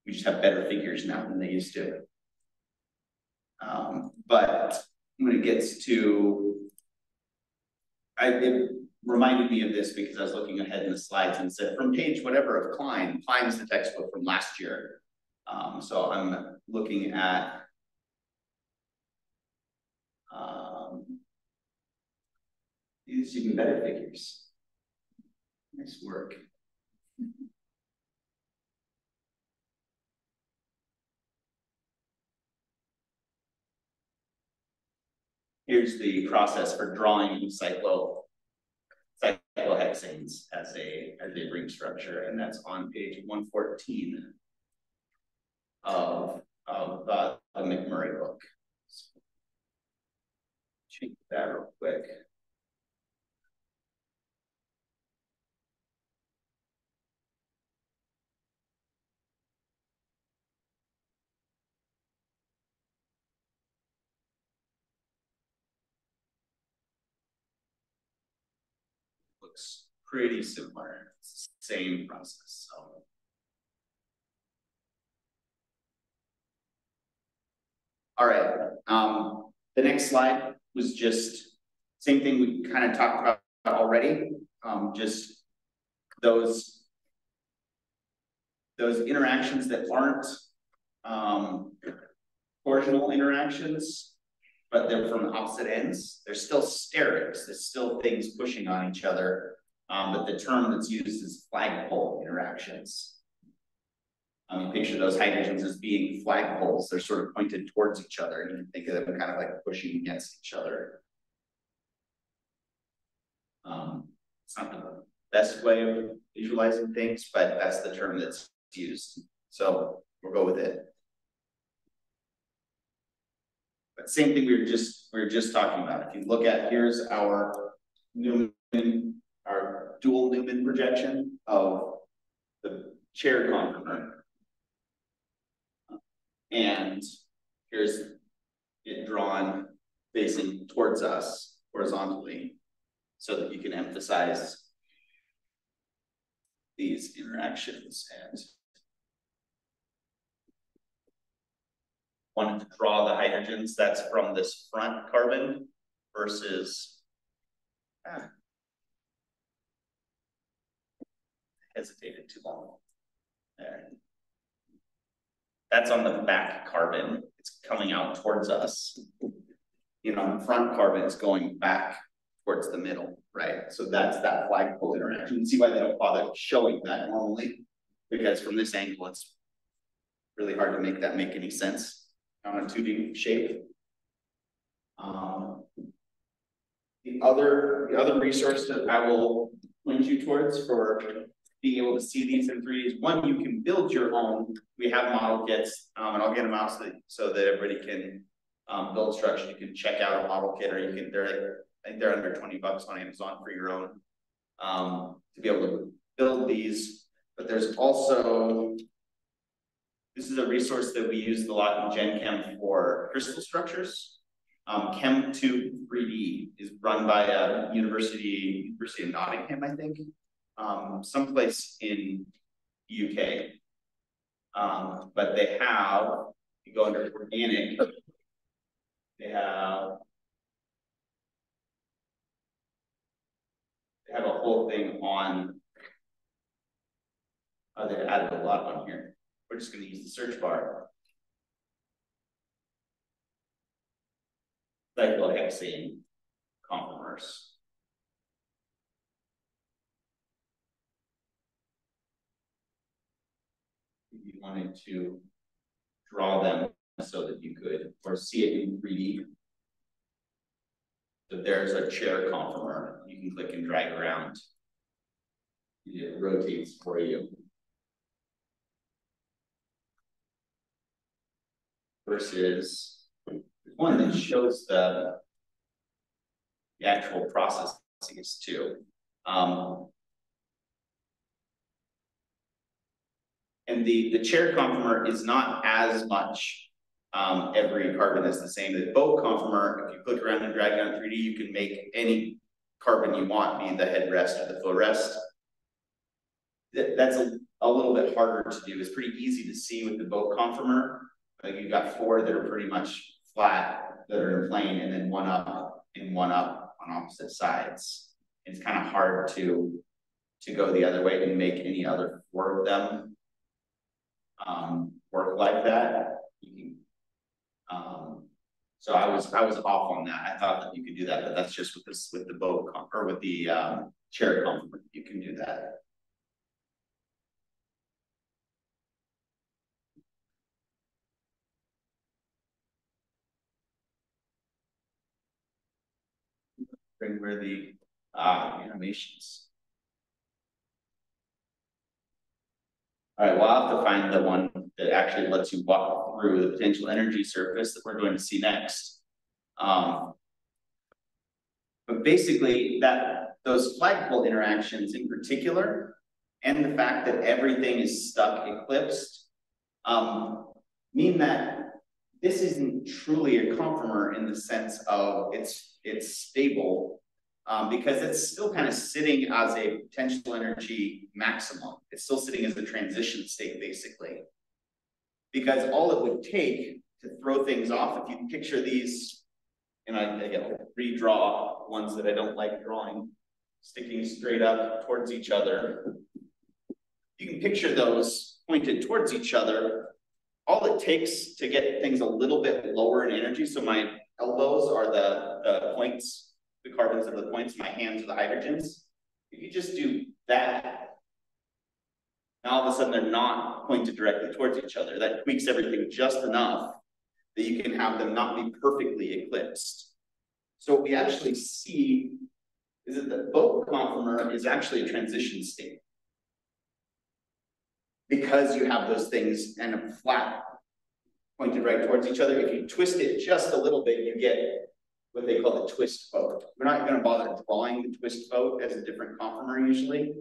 we just have better figures now than they used to. Um, but when it gets to, I, it reminded me of this because I was looking ahead in the slides and said from page whatever of Klein, Klein's the textbook from last year. Um, so I'm looking at um, these even better figures. Nice work. Here's the process for drawing cyclo cyclohexanes as a as a ring structure, and that's on page 114 of of uh, the McMurry book. Check that real quick. Looks pretty similar. Same process. So. All right. Um, the next slide was just same thing we kind of talked about already. Um, just those those interactions that aren't um, torsional interactions but they're from opposite ends. They're still sterics. There's still things pushing on each other. Um, but the term that's used is flagpole interactions. I mean, picture those hydrogens as being flagpoles. They're sort of pointed towards each other. And you can think of them kind of like pushing against each other. Um, it's not the best way of visualizing things, but that's the term that's used. So we'll go with it. But same thing we were just we were just talking about. If you look at here's our Newman, our dual Newman projection of the chair conformer. And here's it drawn facing towards us horizontally so that you can emphasize these interactions and wanted to draw the hydrogens, that's from this front carbon versus ah, hesitated too long. There. That's on the back carbon. It's coming out towards us. You know, the front carbon is going back towards the middle, right? So that's that flagpole interaction. You see why they don't bother showing that normally? Because from this angle, it's really hard to make that make any sense on a 2D shape. Um, the other the other resource that I will point you towards for being able to see these in 3D is one, you can build your own. We have model kits, um, and I'll get them out so that, so that everybody can um, build structure. You can check out a model kit, or you can they're I think they're under 20 bucks on Amazon for your own um, to be able to build these. But there's also this is a resource that we use a lot in Gen Chem for crystal structures. Um, ChemTube3D is run by a university, University of Nottingham, I think, um, someplace in UK. Um, but they have, you go under organic, they have they have a whole thing on. Oh, they added a lot on here. We're just going to use the search bar. Cyclohexane conformers. If you wanted to draw them so that you could, or see it in 3D. So there's a chair conformer. You can click and drag around. It rotates for you. Versus one that shows the the actual processes too. Um, and the, the chair conformer is not as much, um, every carbon is the same. The boat conformer, if you click around and drag on three D, you can make any carbon you want, be the headrest or the footrest. That, that's a, a little bit harder to do. It's pretty easy to see with the boat conformer. Like you've got four that are pretty much flat, that are in plane, and then one up and one up on opposite sides. It's kind of hard to, to go the other way and make any other four of them um, work like that. Um, so I was, I was off on that. I thought that you could do that, but that's just with this, with the boat or with the, um, chair comfort, you can do that. The, uh, animations. All right, well, I'll have to find the one that actually lets you walk through the potential energy surface that we're going to see next. Um. But basically, that, those flagpole interactions in particular, and the fact that everything is stuck eclipsed, um, mean that this isn't truly a conformer in the sense of it's, it's stable. Um, because it's still kind of sitting as a potential energy maximum. It's still sitting as a transition state, basically. Because all it would take to throw things off, if you picture these, and I, again, redraw ones that I don't like drawing, sticking straight up towards each other. You can picture those pointed towards each other. All it takes to get things a little bit lower in energy, so my elbows are the, the points the carbons are the points, my hands are the hydrogens. If you just do that, now all of a sudden they're not pointed directly towards each other. That tweaks everything just enough that you can have them not be perfectly eclipsed. So what we actually see is that the boat conformer is actually a transition state. Because you have those things and a flat pointed right towards each other, if you twist it just a little bit, you get what they call the twist boat. We're not going to bother drawing the twist boat as a different conformer usually.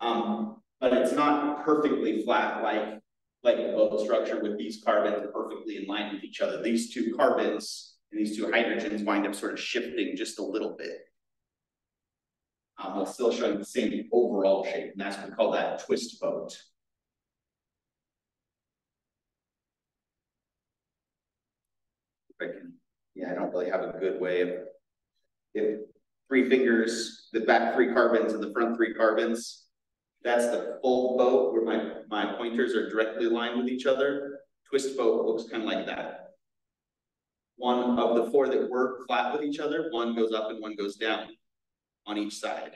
Um, but it's not perfectly flat like, like the boat structure with these carbons perfectly in line with each other. These two carbons and these two hydrogens wind up sort of shifting just a little bit. Um, while still showing the same overall shape, and that's what we call that twist boat. Yeah, I don't really have a good way of, if three fingers, the back three carbons and the front three carbons, that's the full boat where my, my pointers are directly aligned with each other. Twist boat looks kind of like that. One of the four that were flat with each other, one goes up and one goes down on each side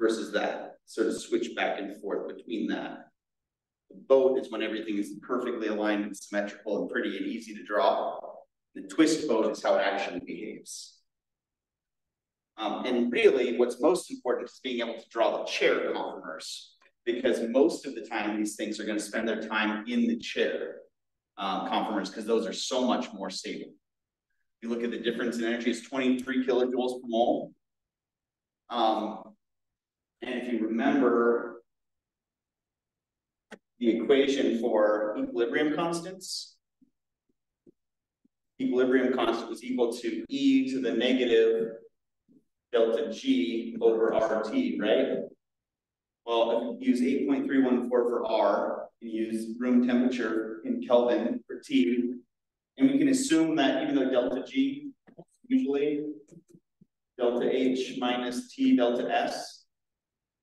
versus that sort of switch back and forth between that. The boat is when everything is perfectly aligned and symmetrical and pretty and easy to draw. The twist boat is how it actually behaves. Um, and really, what's most important is being able to draw the chair conformers, because most of the time these things are going to spend their time in the chair um, conformers, because those are so much more stable. If you look at the difference in energy, it's 23 kilojoules per mole. Um, and if you remember the equation for equilibrium constants, equilibrium constant was equal to E to the negative delta G over RT, right? Well, if you use 8.314 for R, and use room temperature in Kelvin for T, and we can assume that even though delta G usually delta H minus T delta S,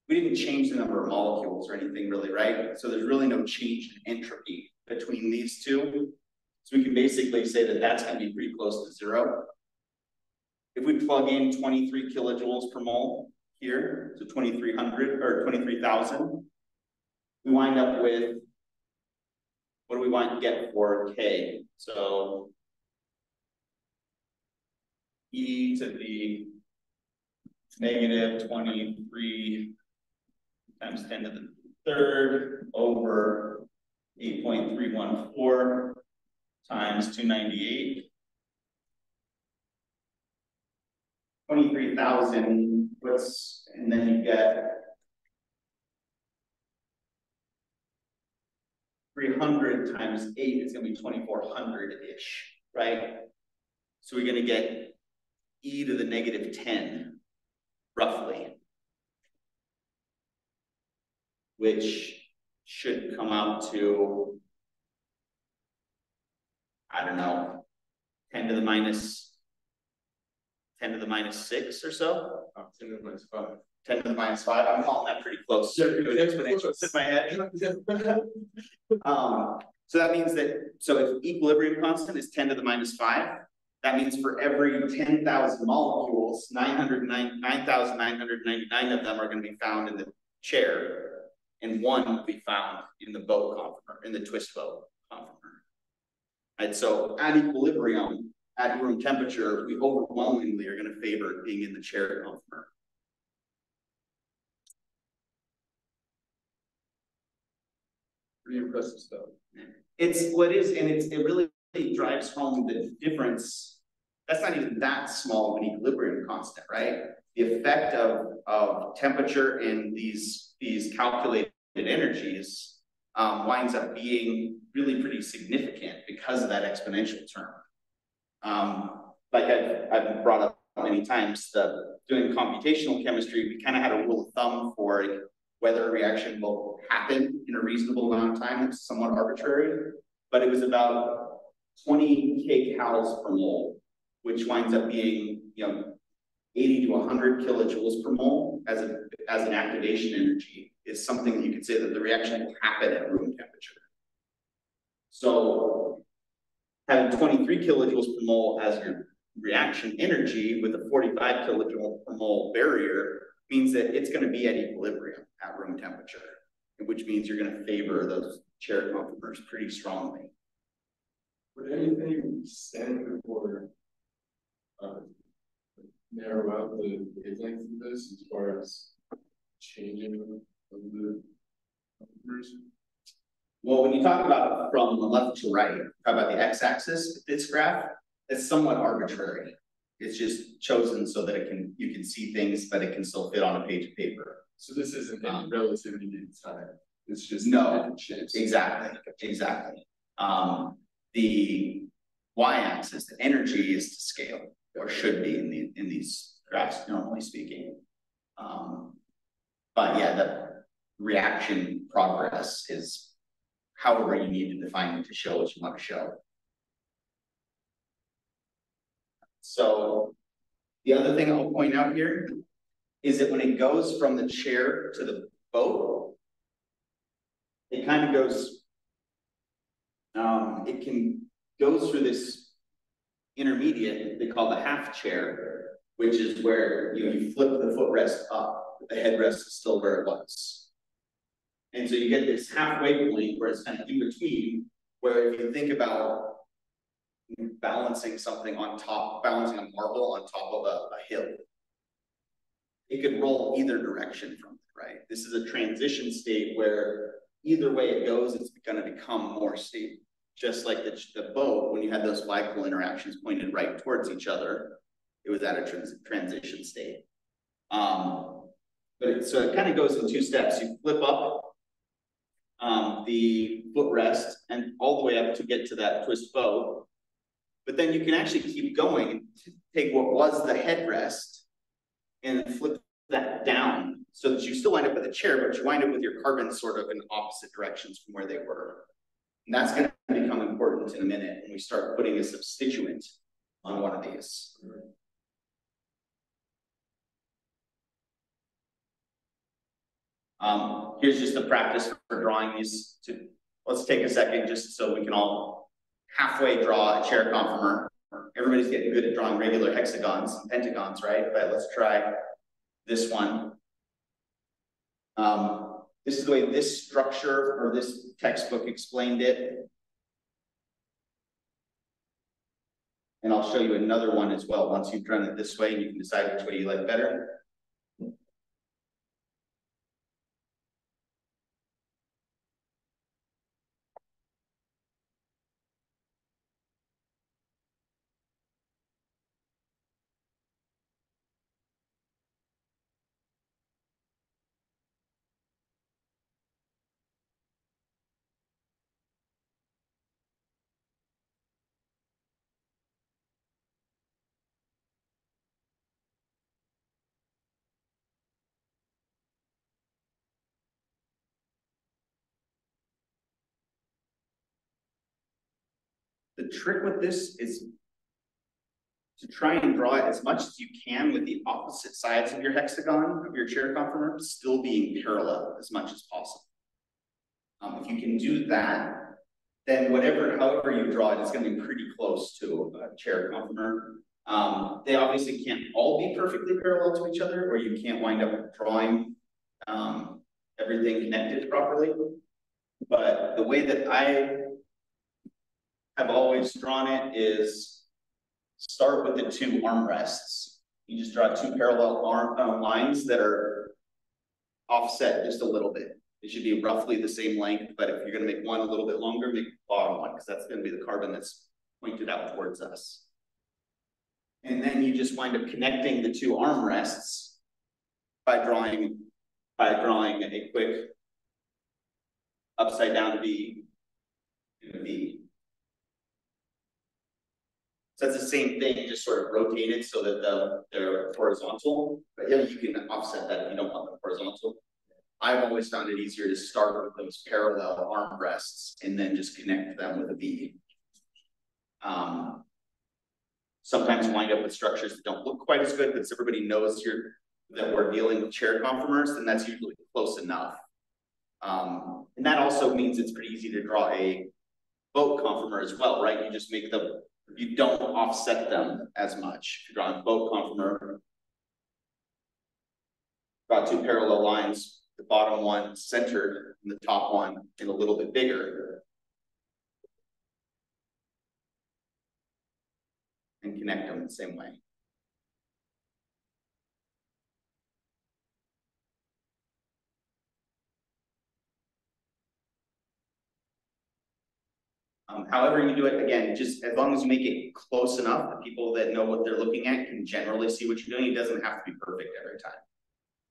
we didn't change the number of molecules or anything really, right? So there's really no change in entropy between these two. So we can basically say that that's going to be pretty close to zero. If we plug in 23 kilojoules per mole here, so 2300 or 23,000, we wind up with, what do we want to get for K? So E to the negative 23 times 10 to the third over 8.314 times two ninety-eight. Twenty-three thousand, what's, and then you get. Three hundred times eight is gonna be twenty-four hundred-ish, right? So we're gonna get e to the negative ten, roughly. Which should come out to. I don't know, ten to the. Ten to the minus six or so, Uh, ten to the minus five. ten to the minus five, I'm calling that pretty close. Yeah, Good yeah, exponentials in my head. *laughs* Um, so that means that, so if equilibrium constant is ten to the minus five, that means for every ten thousand molecules, nine hundred nine, nine thousand nine hundred ninety-nine of them are gonna be found in the chair. And one will be found in the boat conformer, in the twist boat. And so at equilibrium, at room temperature, we overwhelmingly are gonna favor being in the chair conformer. Pretty impressive stuff. It's what is, and it's, it really drives home the difference. That's not even that small of an equilibrium constant, right? The effect of, of temperature in these, these calculated energies. Um, winds up being really pretty significant because of that exponential term. Um, like I've, I've brought up many times, the, doing computational chemistry, we kind of had a rule of thumb for whether a reaction will happen in a reasonable amount of time, it's somewhat arbitrary, but it was about twenty kcals per mole, which winds up being, you know, eighty to hundred kilojoules per mole as a, as an activation energy is something that you could say that the reaction will happen at room temperature. So having twenty-three kilojoules per mole as your reaction energy with a forty-five kilojoule per mole barrier means that it's gonna be at equilibrium at room temperature, which means you're gonna favor those chair conformers pretty strongly. Would anything stand before? Uh. Narrow out the wavelength of this as far as changing of the. numbers? Well, when you talk about from left to right, talk about the x-axis, this graph, it's somewhat arbitrary. It's just chosen so that it can, you can see things, but it can still fit on a page of paper. So this isn't Um, relativity to time, it's just. No. Exactly, exactly. Um, the y-axis, the energy is to scale, or should be in the, in these graphs, normally speaking. Um, but yeah, the reaction progress is however you need to define it to show what you want to show. So the other thing I'll point out here is that when it goes from the chair to the boat, it kind of goes, um, it can go through this intermediate, they call the half chair, which is where, you know, you flip the footrest up, the headrest is still where it was. And so you get this halfway point where it's kind of in between, where if you think about balancing something on top, balancing a marble on top of a, a hill. It could roll either direction from it, right? This is a transition state where either way it goes, it's gonna become more stable. Just like the, the boat, when you had those flagpole interactions pointed right towards each other, it was at a trans- transition state. Um, but it, so it kind of goes in two steps. You flip up um, the footrest and all the way up to get to that twist bow. But then you can actually keep going and take what was the headrest and flip that down so that you still wind up with a chair, but you wind up with your carbons sort of in opposite directions from where they were. And that's going to become important in a minute when we start putting a substituent on one of these. Um, here's just the practice for drawing these to, let's take a second just so we can all halfway draw a chair conformer. Everybody's getting good at drawing regular hexagons and pentagons, right? But let's try this one. Um, this is the way this structure or this textbook explained it. And I'll show you another one as well, once you've drawn it this way and you can decide which way you like better. The trick with this is to try and draw it as much as you can with the opposite sides of your hexagon of your chair conformer still being parallel as much as possible. Um, if you can do that, then whatever, however you draw it, it's gonna be pretty close to a chair conformer. Um, they obviously can't all be perfectly parallel to each other, or you can't wind up drawing um, everything connected properly. But the way that I have always drawn it is start with the two armrests. You just draw two parallel arm uh, lines that are offset just a little bit. It should be roughly the same length, but if you're gonna make one a little bit longer, make the bottom one, because that's gonna be the carbon that's pointed out towards us. And then you just wind up connecting the two armrests by drawing, by drawing a quick upside down V and a V. It's the same thing, just sort of rotated so that the, they're horizontal, but yeah, you can offset that if you don't want them horizontal. I've always found it easier to start with those parallel armrests and then just connect them with a V. Um, sometimes wind up with structures that don't look quite as good, but everybody knows you're, that we're dealing with chair conformers, then that's usually close enough. Um, and that also means it's pretty easy to draw a boat conformer as well, right? You just make the, you don't offset them as much. If you're drawing boat conformer, draw two parallel lines, the bottom one centered and the top one and a little bit bigger. And connect them the same way. Um, however you do it, again, just as long as you make it close enough, the people that know what they're looking at can generally see what you're doing. It doesn't have to be perfect every time.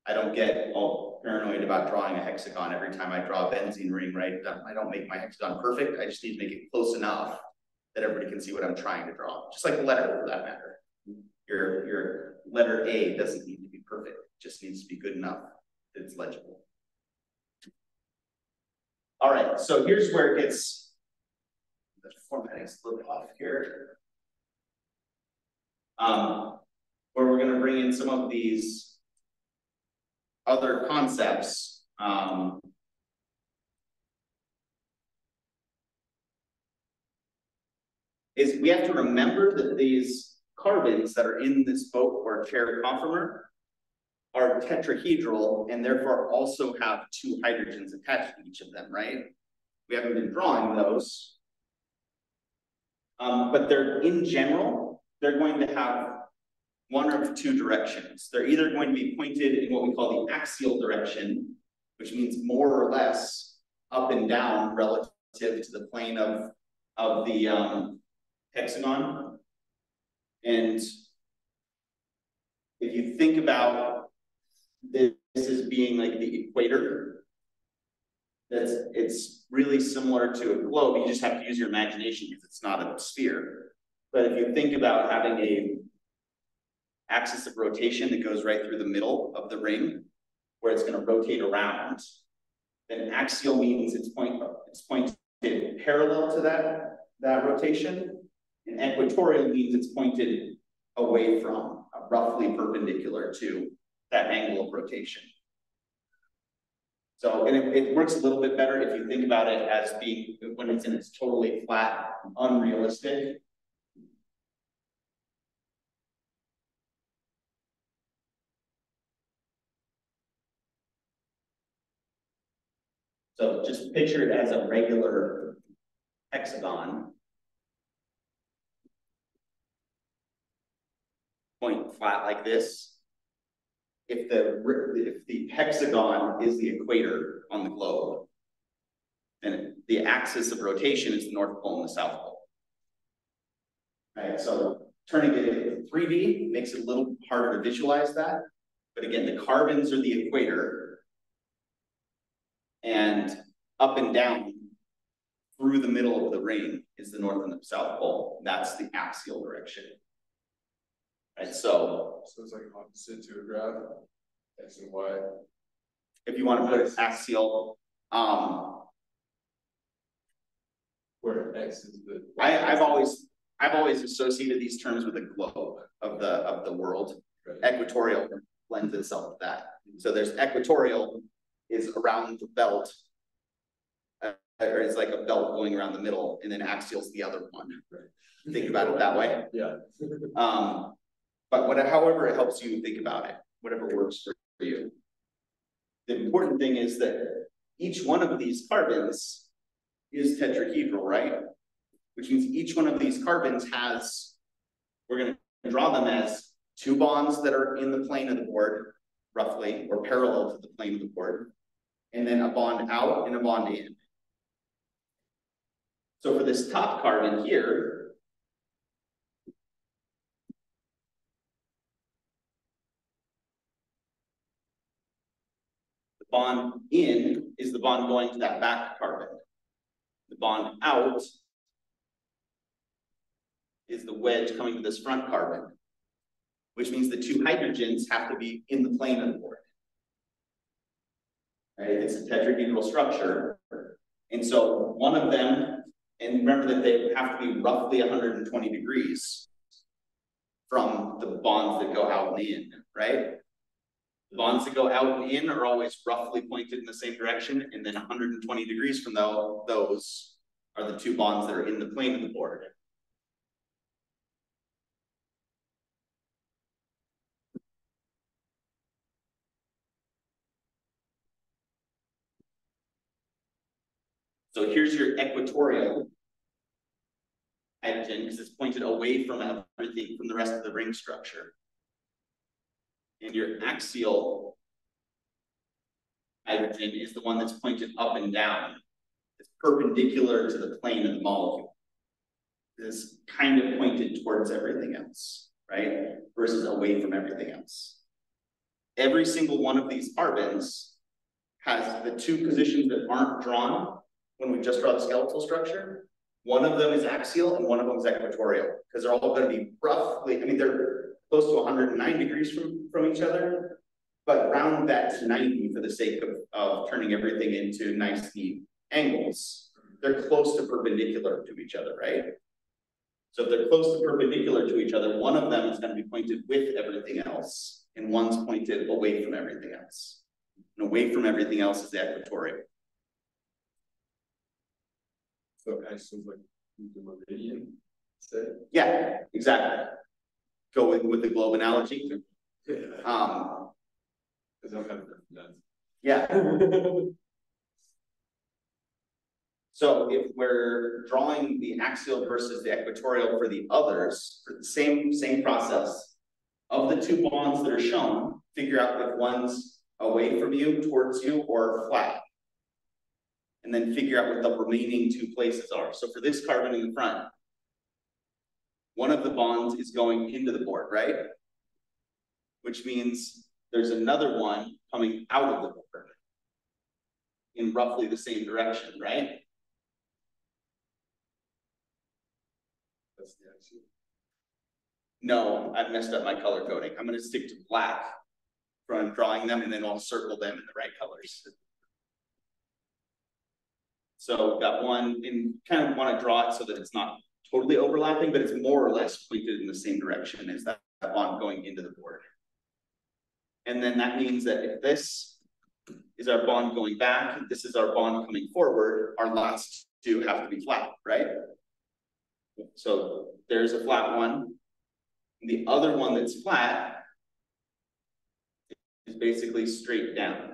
I don't get all paranoid about drawing a hexagon every time I draw a benzene ring, right? I don't make my hexagon perfect. I just need to make it close enough that everybody can see what I'm trying to draw, just like a letter for that matter. Your, your letter A doesn't need to be perfect, it just needs to be good enough that it's legible. All right, so here's where it gets the formatting's a little off here. Um, where we're gonna bring in some of these other concepts, um. Is we have to remember that these carbons that are in this boat or chair conformer are tetrahedral and therefore also have two hydrogens attached to each of them, right? We haven't been drawing those, um, but they're in general, they're going to have one of two directions. They're either going to be pointed in what we call the axial direction, which means more or less up and down relative to the plane of, of the um, hexagon. And if you think about this as being like the equator, that's it's really similar to a globe. You just have to use your imagination because it's not a sphere. But if you think about having a axis of rotation that goes right through the middle of the ring, where it's going to rotate around, then axial means it's point it's pointed parallel to that that rotation, and equatorial means it's pointed away from, uh, roughly perpendicular to that angle of rotation. So, and it, it, works a little bit better if you think about it as being, when it's in its totally flat, unrealistic. So just picture it as a regular hexagon. Point flat like this, if the if the hexagon is the equator on the globe, then the axis of rotation is the North Pole and the South Pole. Right, so turning it into 3D makes it a little harder to visualize that. But again, the carbons are the equator. And up and down through the middle of the ring is the North and the South Pole. That's the axial direction. Right, so. So it's like opposite to a graph, X and Y. If you want to put it axial, um. Where? X is the. I, I've always, I've always associated these terms with the globe of the, of the world. Right. Equatorial lends itself to that. So there's equatorial is around the belt. uh, Or it's like a belt going around the middle, and then axial's the other one. Think about it that way. Yeah. Um, but what, however it helps you think about it, whatever works for you. The important thing is that each one of these carbons is tetrahedral, right? Which means each one of these carbons has, we're gonna draw them as two bonds that are in the plane of the board, roughly, or parallel to the plane of the board. And then a bond out and a bond in. So for this top carbon here, The bond in is the bond going to that back carbon. The bond out is the wedge coming to this front carbon, which means the two hydrogens have to be in the plane of the board. Right, it's a tetrahedral structure, and so one of them, and remember that they have to be roughly hundred and twenty degrees from the bonds that go out and in, right? The bonds that go out and in are always roughly pointed in the same direction, and then hundred and twenty degrees from tho- those are the two bonds that are in the plane of the board. So here's your equatorial hydrogen, because it's pointed away from everything, from the rest of the ring structure. And your axial hydrogen is the one that's pointed up and down. It's perpendicular to the plane of the molecule. It's kind of pointed towards everything else, right? Versus away from everything else. Every single one of these carbons has the two positions that aren't drawn when we just draw the skeletal structure. One of them is axial and one of them is equatorial, because they're all gonna be roughly, I mean, they're close to hundred and nine degrees from, from each other. But round that to ninety for the sake of, of turning everything into nice neat angles. They're close to perpendicular to each other, right? So if they're close to perpendicular to each other, one of them is gonna be pointed with everything else, and one's pointed away from everything else. And away from everything else is the equatorial. So axles like the meridian, say? Yeah, exactly. Go with, with the globe analogy. Yeah. Um, Cause I'm kind of nuts. yeah, *laughs* so if we're drawing the axial versus the equatorial for the others, for the same, same process. Of the two bonds that are shown, figure out if one's away from you, towards you, or flat. And then figure out what the remaining two places are. So for this carbon in the front. One of the bonds is going into the board, right? Which means there's another one coming out of the board. In roughly the same direction, right? That's the axial. No, I've messed up my color coding. I'm gonna stick to black. From drawing them and then I'll circle them in the right colors. So got one and kind of wanna draw it so that it's not totally overlapping, but it's more or less pointed in the same direction as that bond going into the board. And then that means that if this is our bond going back, this is our bond coming forward, our last two have to be flat, right? So there's a flat one. The other one that's flat is basically straight down.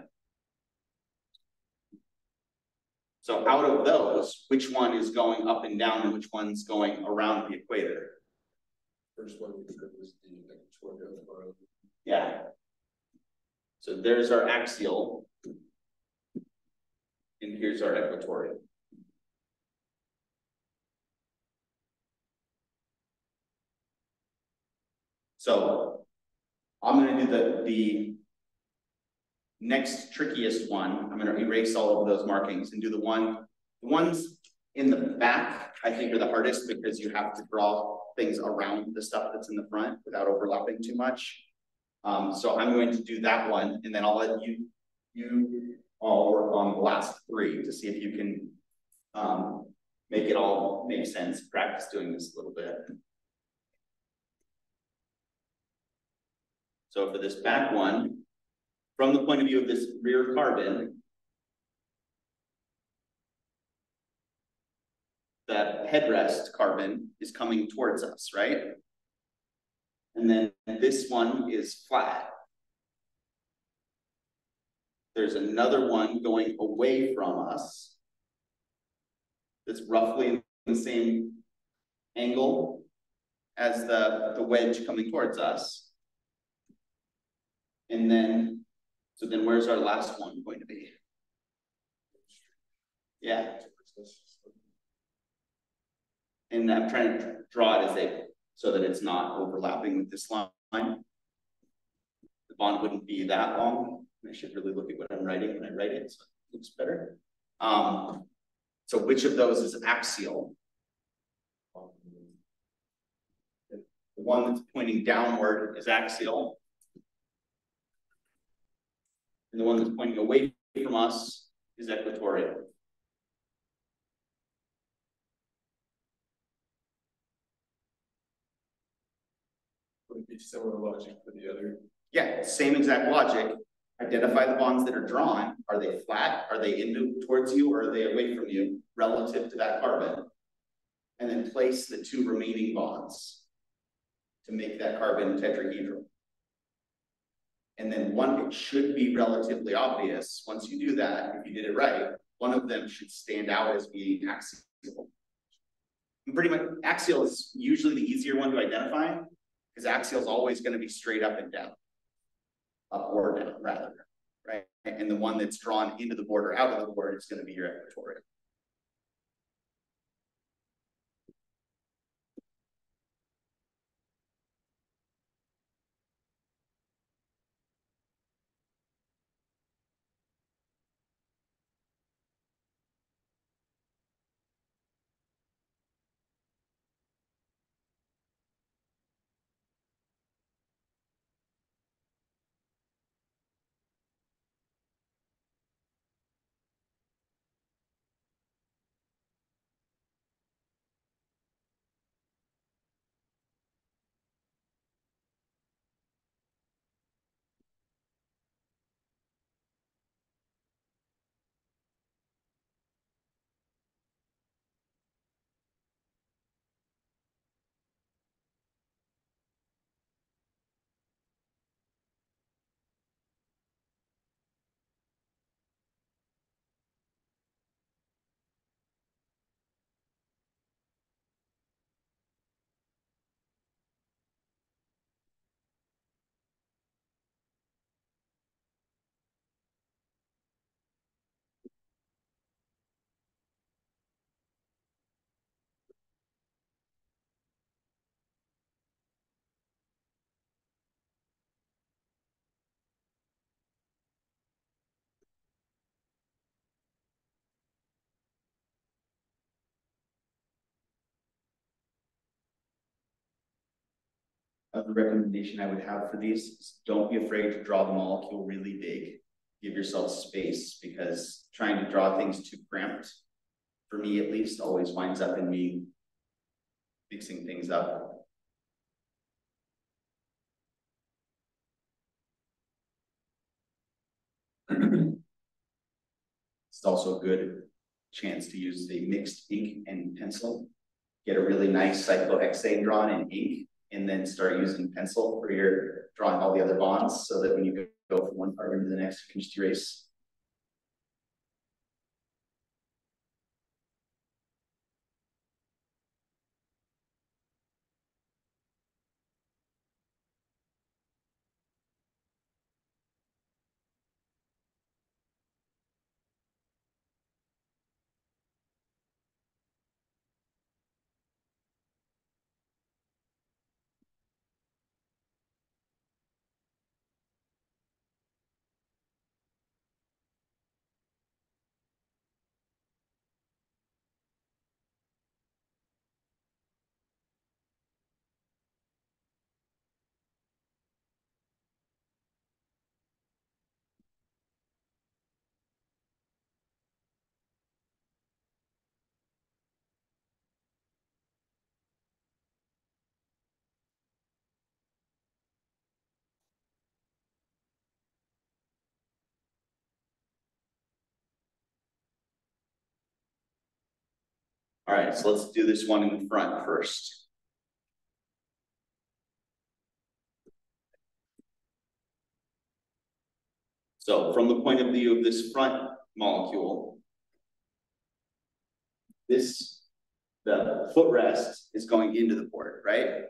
So out of those, which one is going up and down and which one's going around the equator? First one said was the equatorial or Yeah. So there's our axial. And here's our equatorial. So I'm gonna do the, the next trickiest one. I'm gonna erase all of those markings and do the one, the ones in the back, I think are the hardest because you have to draw things around the stuff that's in the front without overlapping too much. Um, so I'm going to do that one and then I'll let you, you all work on the last three to see if you can um, make it all make sense, practice doing this a little bit. So for this back one, from the point of view of this rear carbon. The headrest carbon is coming towards us, right? And then this one is flat. There's another one going away from us. That's roughly the same angle as the, the wedge coming towards us. And then, so then where's our last one going to be? Yeah, and I'm trying to draw it as a, so that it's not overlapping with this line. The bond wouldn't be that long. I should really look at what I'm writing when I write it, so it looks better. Um, so which of those is axial? The one that's pointing downward is axial. And the one that's pointing away from us is equatorial. Would it be similar logic for the other? Yeah, same exact logic. Identify the bonds that are drawn. Are they flat? Are they into towards you or are they away from you relative to that carbon? And then place the two remaining bonds to make that carbon tetrahedral. And then one, it should be relatively obvious, once you do that, if you did it right, one of them should stand out as being axial. And pretty much, axial is usually the easier one to identify, because axial is always gonna be straight up and down. Up or down, rather, right? And the one that's drawn into the board or out of the board is gonna be your equatorial. Other recommendation I would have for these is don't be afraid to draw the molecule really big. Give yourself space because trying to draw things too cramped, for me at least, always winds up in me mixing things up. *clears throat* It's also a good chance to use the mixed ink and pencil. Get a really nice cyclohexane drawn in ink and then start using pencil for your drawing all the other bonds so that when you go from one carbon to the next, you can just erase. All right, so let's do this one in the front first. So from the point of view of this front molecule. This, the footrest is going into the port, right?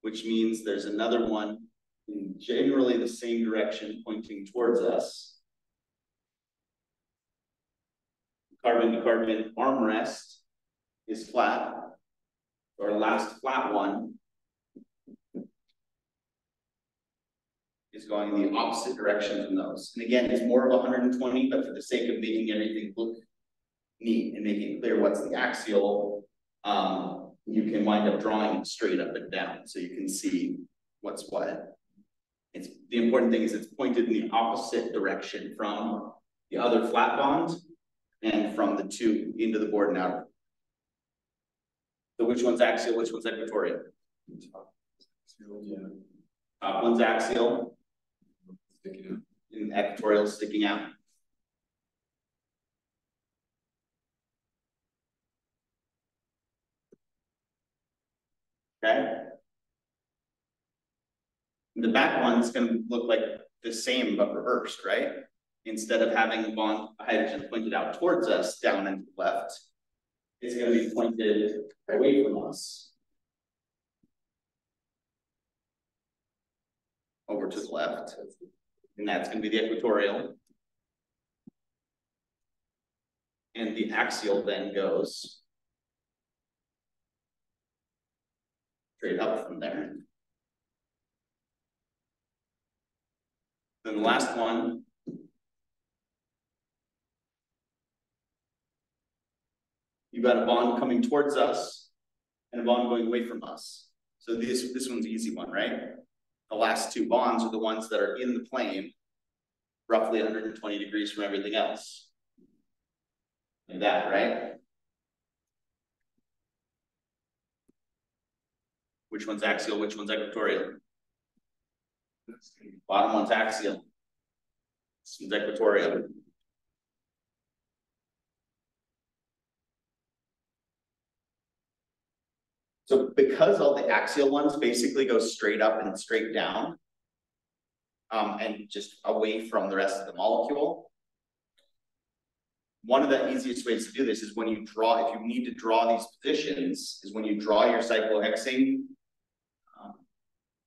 Which means there's another one in generally the same direction pointing towards us. Carbon to carbon armrest is flat. Our last flat one is going the opposite direction from those. And again, it's more of hundred and twenty, but for the sake of making everything look neat and making clear what's the axial, um, you can wind up drawing it straight up and down, so you can see what's what. It's, the important thing is it's pointed in the opposite direction from the other flat bond and from the two into the board and out. So which one's axial, which one's equatorial? Yeah. Top one's axial, Sticking out. and equatorial sticking out. Okay? The back one's gonna look like the same but reversed, right? Instead of having the bond hydrogen pointed out towards us, down and left, it's gonna be pointed away from us. Over to the left. And that's gonna be the equatorial. And the axial then goes. Straight up from there. Then the last one. You've got a bond coming towards us and a bond going away from us. So this, this one's the easy one, right? The last two bonds are the ones that are in the plane, roughly hundred and twenty degrees from everything else. Like that, right? Which one's axial, which one's equatorial? Bottom one's axial. This one's equatorial. So because all the axial ones basically go straight up and straight down. Um, and just away from the rest of the molecule. One of the easiest ways to do this is when you draw, if you need to draw these positions, is when you draw your cyclohexane. um,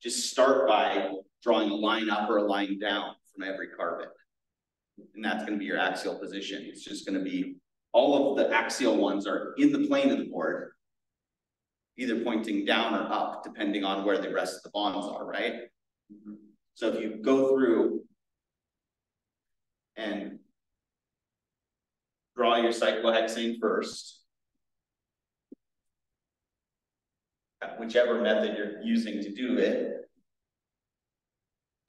Just start by drawing a line up or a line down from every carbon. And that's gonna be your axial position. It's just gonna be, all of the axial ones are in the plane of the board either pointing down or up, depending on where the rest of the bonds are, right? Mm-hmm. So if you go through and draw your cyclohexane first, whichever method you're using to do it,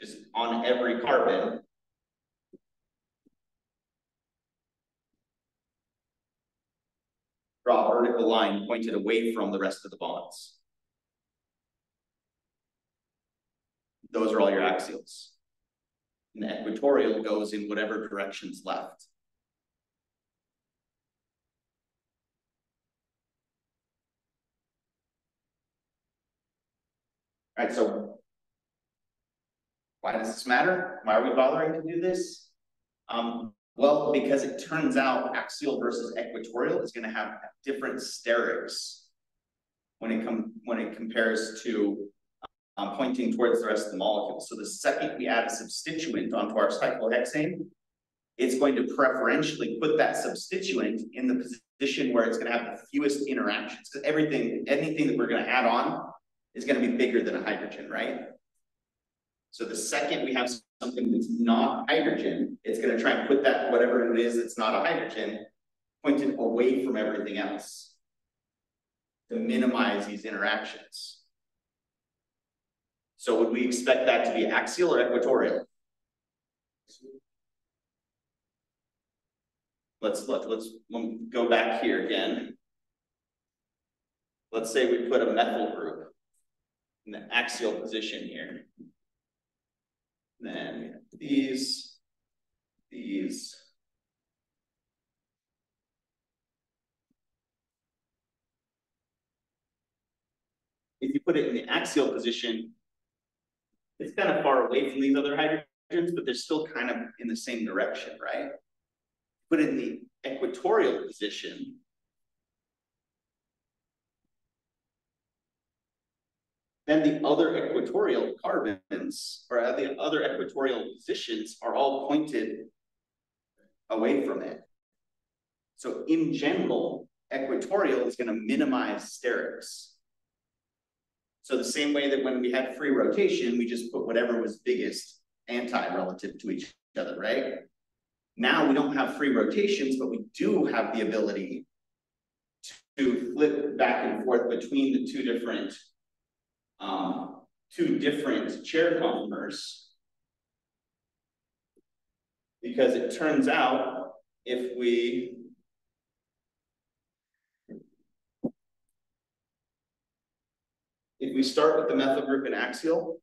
just on every carbon, draw a vertical line pointed away from the rest of the bonds. Those are all your axials. And the equatorial goes in whatever direction's left. Alright, so why does this matter? Why are we bothering to do this? Um, well, because it turns out axial versus equatorial is gonna have different sterics. When it come, when it compares to um, pointing towards the rest of the molecule. So the second we add a substituent onto our cyclohexane, it's going to preferentially put that substituent in the position where it's gonna have the fewest interactions. Because everything, anything that we're gonna add on is gonna be bigger than a hydrogen, right? So the second we have something that's not hydrogen, it's gonna try and put that, whatever it is that's not a hydrogen, pointed away from everything else. To minimize these interactions. So would we expect that to be axial or equatorial? Let's look, let's, go back here again. Let's say we put a methyl group in the axial position here then these, these, if you put it in the axial position, it's kind of far away from these other hydrogens, but they're still kind of in the same direction, right? But in the equatorial position, Then the other equatorial carbons, or uh, the other equatorial positions are all pointed away from it. So in general, equatorial is gonna minimize sterics. So the same way that when we had free rotation, we just put whatever was biggest anti-relative to each other, right? Now we don't have free rotations, but we do have the ability to flip back and forth between the two different um, two different chair conformers. Because it turns out if we if we start with the methyl group in axial,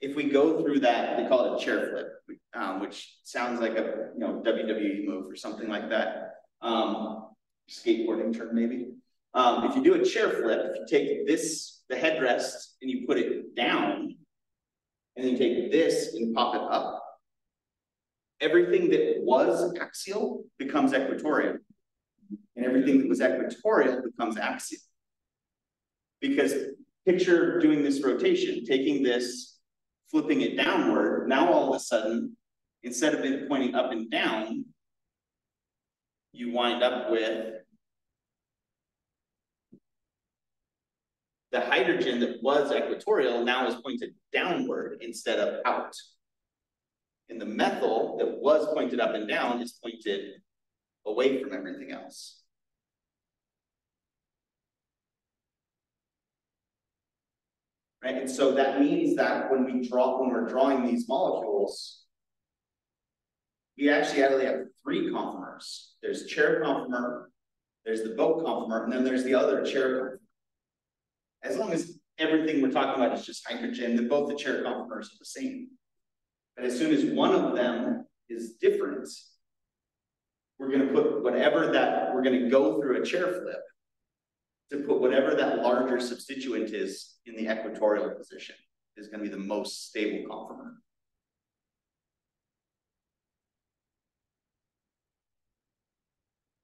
if we go through that, they call it a chair flip, um, which sounds like a you know WWE move or something like that. Um, skateboarding term maybe. Um, if you do a chair flip, if you take this, the headrest, and you put it down, and then you take this and pop it up, everything that was axial becomes equatorial. And everything that was equatorial becomes axial. Because picture doing this rotation, taking this, flipping it downward, now all of a sudden, instead of it pointing up and down, you wind up with the hydrogen that was equatorial now is pointed downward instead of out. And the methyl that was pointed up and down is pointed away from everything else. Right, and so that means that when we draw, when we're drawing these molecules, we actually actually have three conformers. There's chair conformer, there's the boat conformer, and then there's the other chair conformer as long as everything we're talking about is just hydrogen, then both the chair conformers are the same. But as soon as one of them is different, we're going to put whatever that, we're going to go through a chair flip to put whatever that larger substituent is in the equatorial position is going to be the most stable conformer.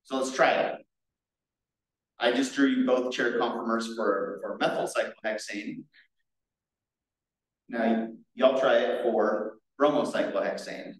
So let's try it. I just drew you both chair conformers for, for methyl cyclohexane. Now, y'all try it for bromocyclohexane.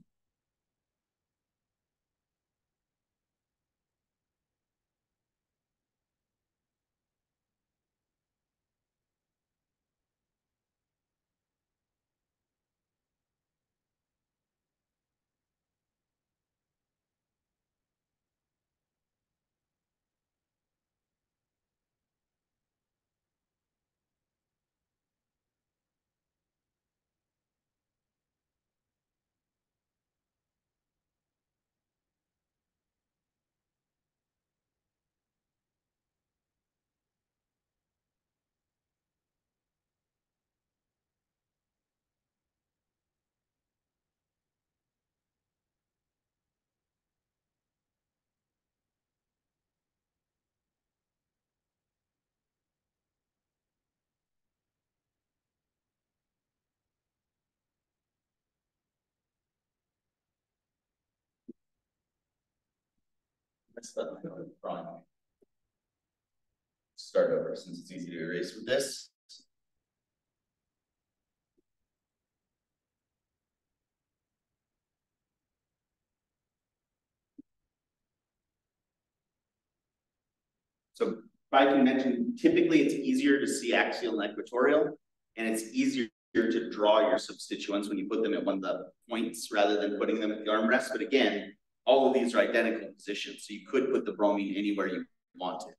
That's the drawing. Start over since it's easy to erase with this. So by convention, typically it's easier to see axial and equatorial, and it's easier to draw your substituents when you put them at one of the points rather than putting them at the armrest. But again, all of these are identical positions, so you could put the bromine anywhere you wanted.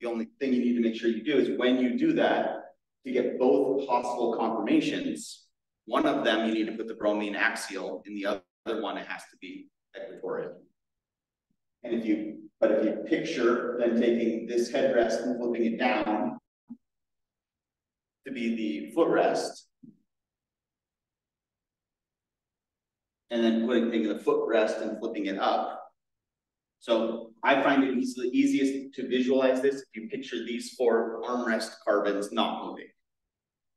The only thing you need to make sure you do is when you do that, to get both possible conformations, one of them you need to put the bromine axial, and the other one it has to be equatorial. And if you, but if you picture then taking this headrest and flipping it down to be the footrest, and then putting taking the footrest and flipping it up. So I find it easily easiest to visualize this if you picture these four armrest carbons not moving.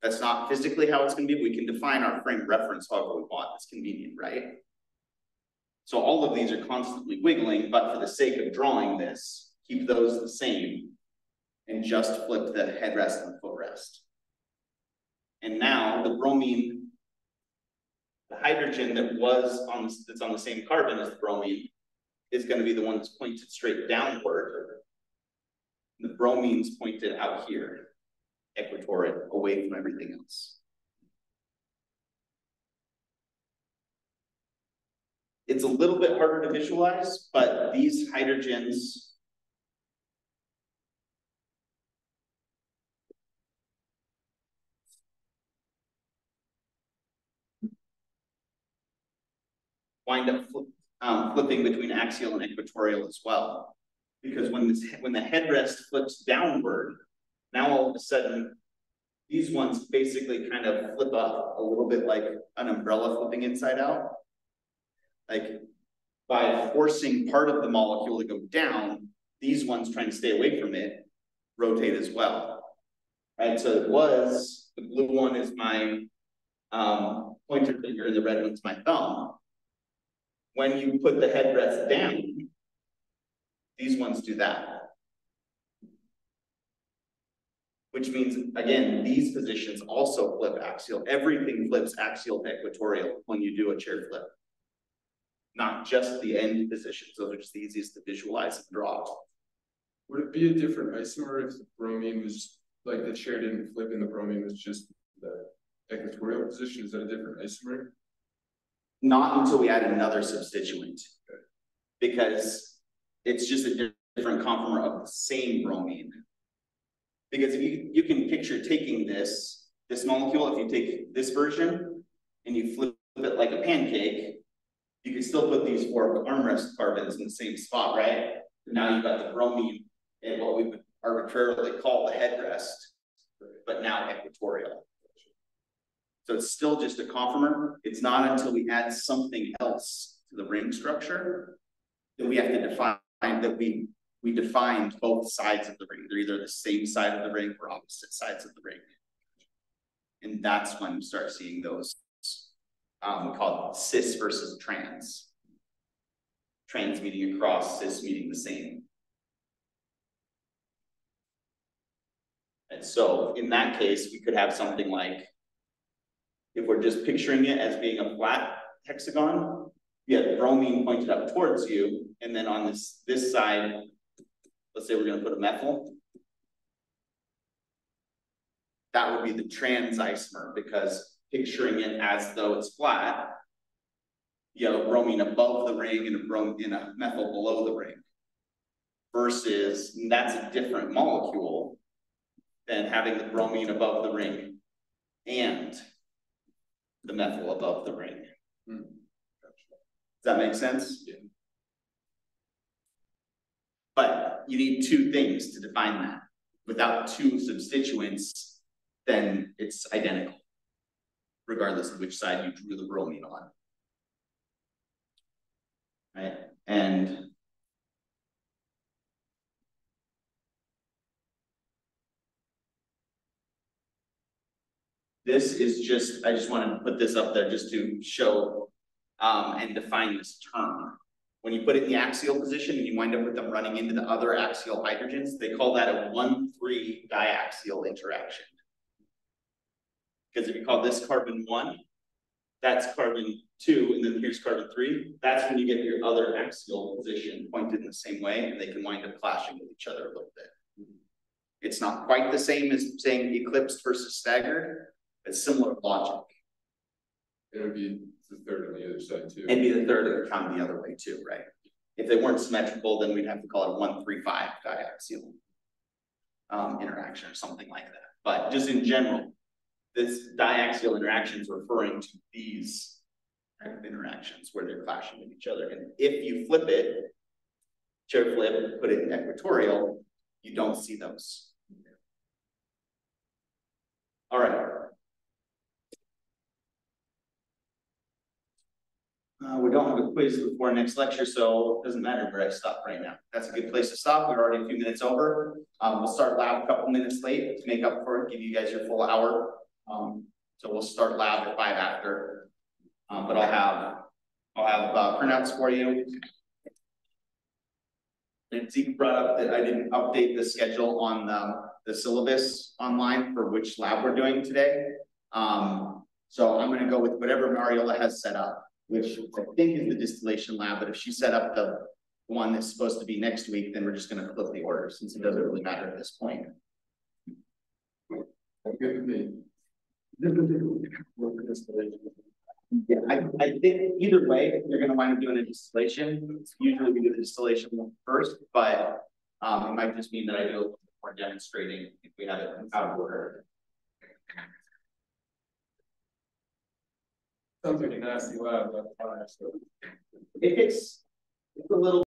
That's not physically how it's gonna be, we can define our frame reference however we want, it's convenient, right? So all of these are constantly wiggling, but for the sake of drawing this, keep those the same. And just flip the headrest and footrest. And now the bromine. The hydrogen that was on, this- that's on the same carbon as the bromine. Is gonna be the one that's pointed straight downward. The bromine's pointed out here. Equatorial, away from everything else. It's a little bit harder to visualize, but these hydrogens. Wind up um, flipping between axial and equatorial as well. Because when this, when the headrest flips downward, now all of a sudden. These ones basically kind of flip up a little bit like an umbrella flipping inside out. Like by forcing part of the molecule to go down, these ones trying to stay away from it rotate as well. Right, so it was, the blue one is my um pointer finger and the red one's my thumb. When you put the headrest down, these ones do that. Which means, again, these positions also flip axial. Everything flips axial equatorial when you do a chair flip. Not just the end positions, those are just the easiest to visualize and draw. Would it be a different isomer if the bromine was, like the chair didn't flip and the bromine was just the equatorial position? Is that a different isomer? Not until we add another substituent. Because it's just a different conformer of the same bromine. Because if you, you can picture taking this, this molecule, if you take this version and you flip it like a pancake, you can still put these four armrest carbons in the same spot, right? Now you've got the bromine and what we would arbitrarily call the headrest, but now equatorial. So it's still just a conformer. It's not until we add something else to the ring structure that we have to define that we, we defined both sides of the ring. They're either the same side of the ring or opposite sides of the ring. And that's when you start seeing those, um, called cis versus trans. Trans meaning across, cis meaning the same. And so in that case, we could have something like if we're just picturing it as being a flat hexagon, you have bromine pointed up towards you, and then on this, this side, let's say we're gonna put a methyl. That would be the trans isomer, because picturing it as though it's flat. You have a bromine above the ring and a brom, and a methyl below the ring. Versus, that's a different molecule than having the bromine above the ring and the methyl above the ring. Hmm. Does that make sense? Yeah. But you need two things to define that. Without two substituents, then it's identical. Regardless of which side you drew the bromine on. Right, and This is just, I just wanted to put this up there just to show um, and define this term. When you put it in the axial position and you wind up with them running into the other axial hydrogens, they call that a one-three diaxial interaction. Because if you call this carbon one, that's carbon two, and then here's carbon three, that's when you get your other axial position pointed in the same way, and they can wind up clashing with each other a little bit. It's not quite the same as saying eclipsed versus staggered, it's similar logic. It would be the third on the other side too. It'd be the third that would come the other way too, right? If they weren't symmetrical, then we'd have to call it a one, three, five diaxial. Um, interaction or something like that, but just in general. This diaxial interaction is referring to these kind of interactions where they're clashing with each other, and if you flip it. Chair flip, put it in equatorial, you don't see those. All right. Uh, we don't have a quiz before next lecture, so it doesn't matter where I stop right now. That's a good place to stop. We're already a few minutes over. Um, we'll start lab a couple minutes late to make up for it, give you guys your full hour. Um, so we'll start lab at five after. Um, but I'll have, I'll have uh, printouts for you. And Zeke brought up that I didn't update the schedule on the, the syllabus online for which lab we're doing today. Um, so I'm gonna go with whatever Mariola has set up, which I think is the distillation lab, but if she set up the one that's supposed to be next week, then we're just gonna flip the order, since it doesn't really matter at this point. Yeah, I, I think either way, if you're gonna wind up doing a distillation, usually we do the distillation one first, but. Um, it might just mean that I do a little more demonstrating if we have it out of order. Sounds like a nasty lab. If it's, it's a little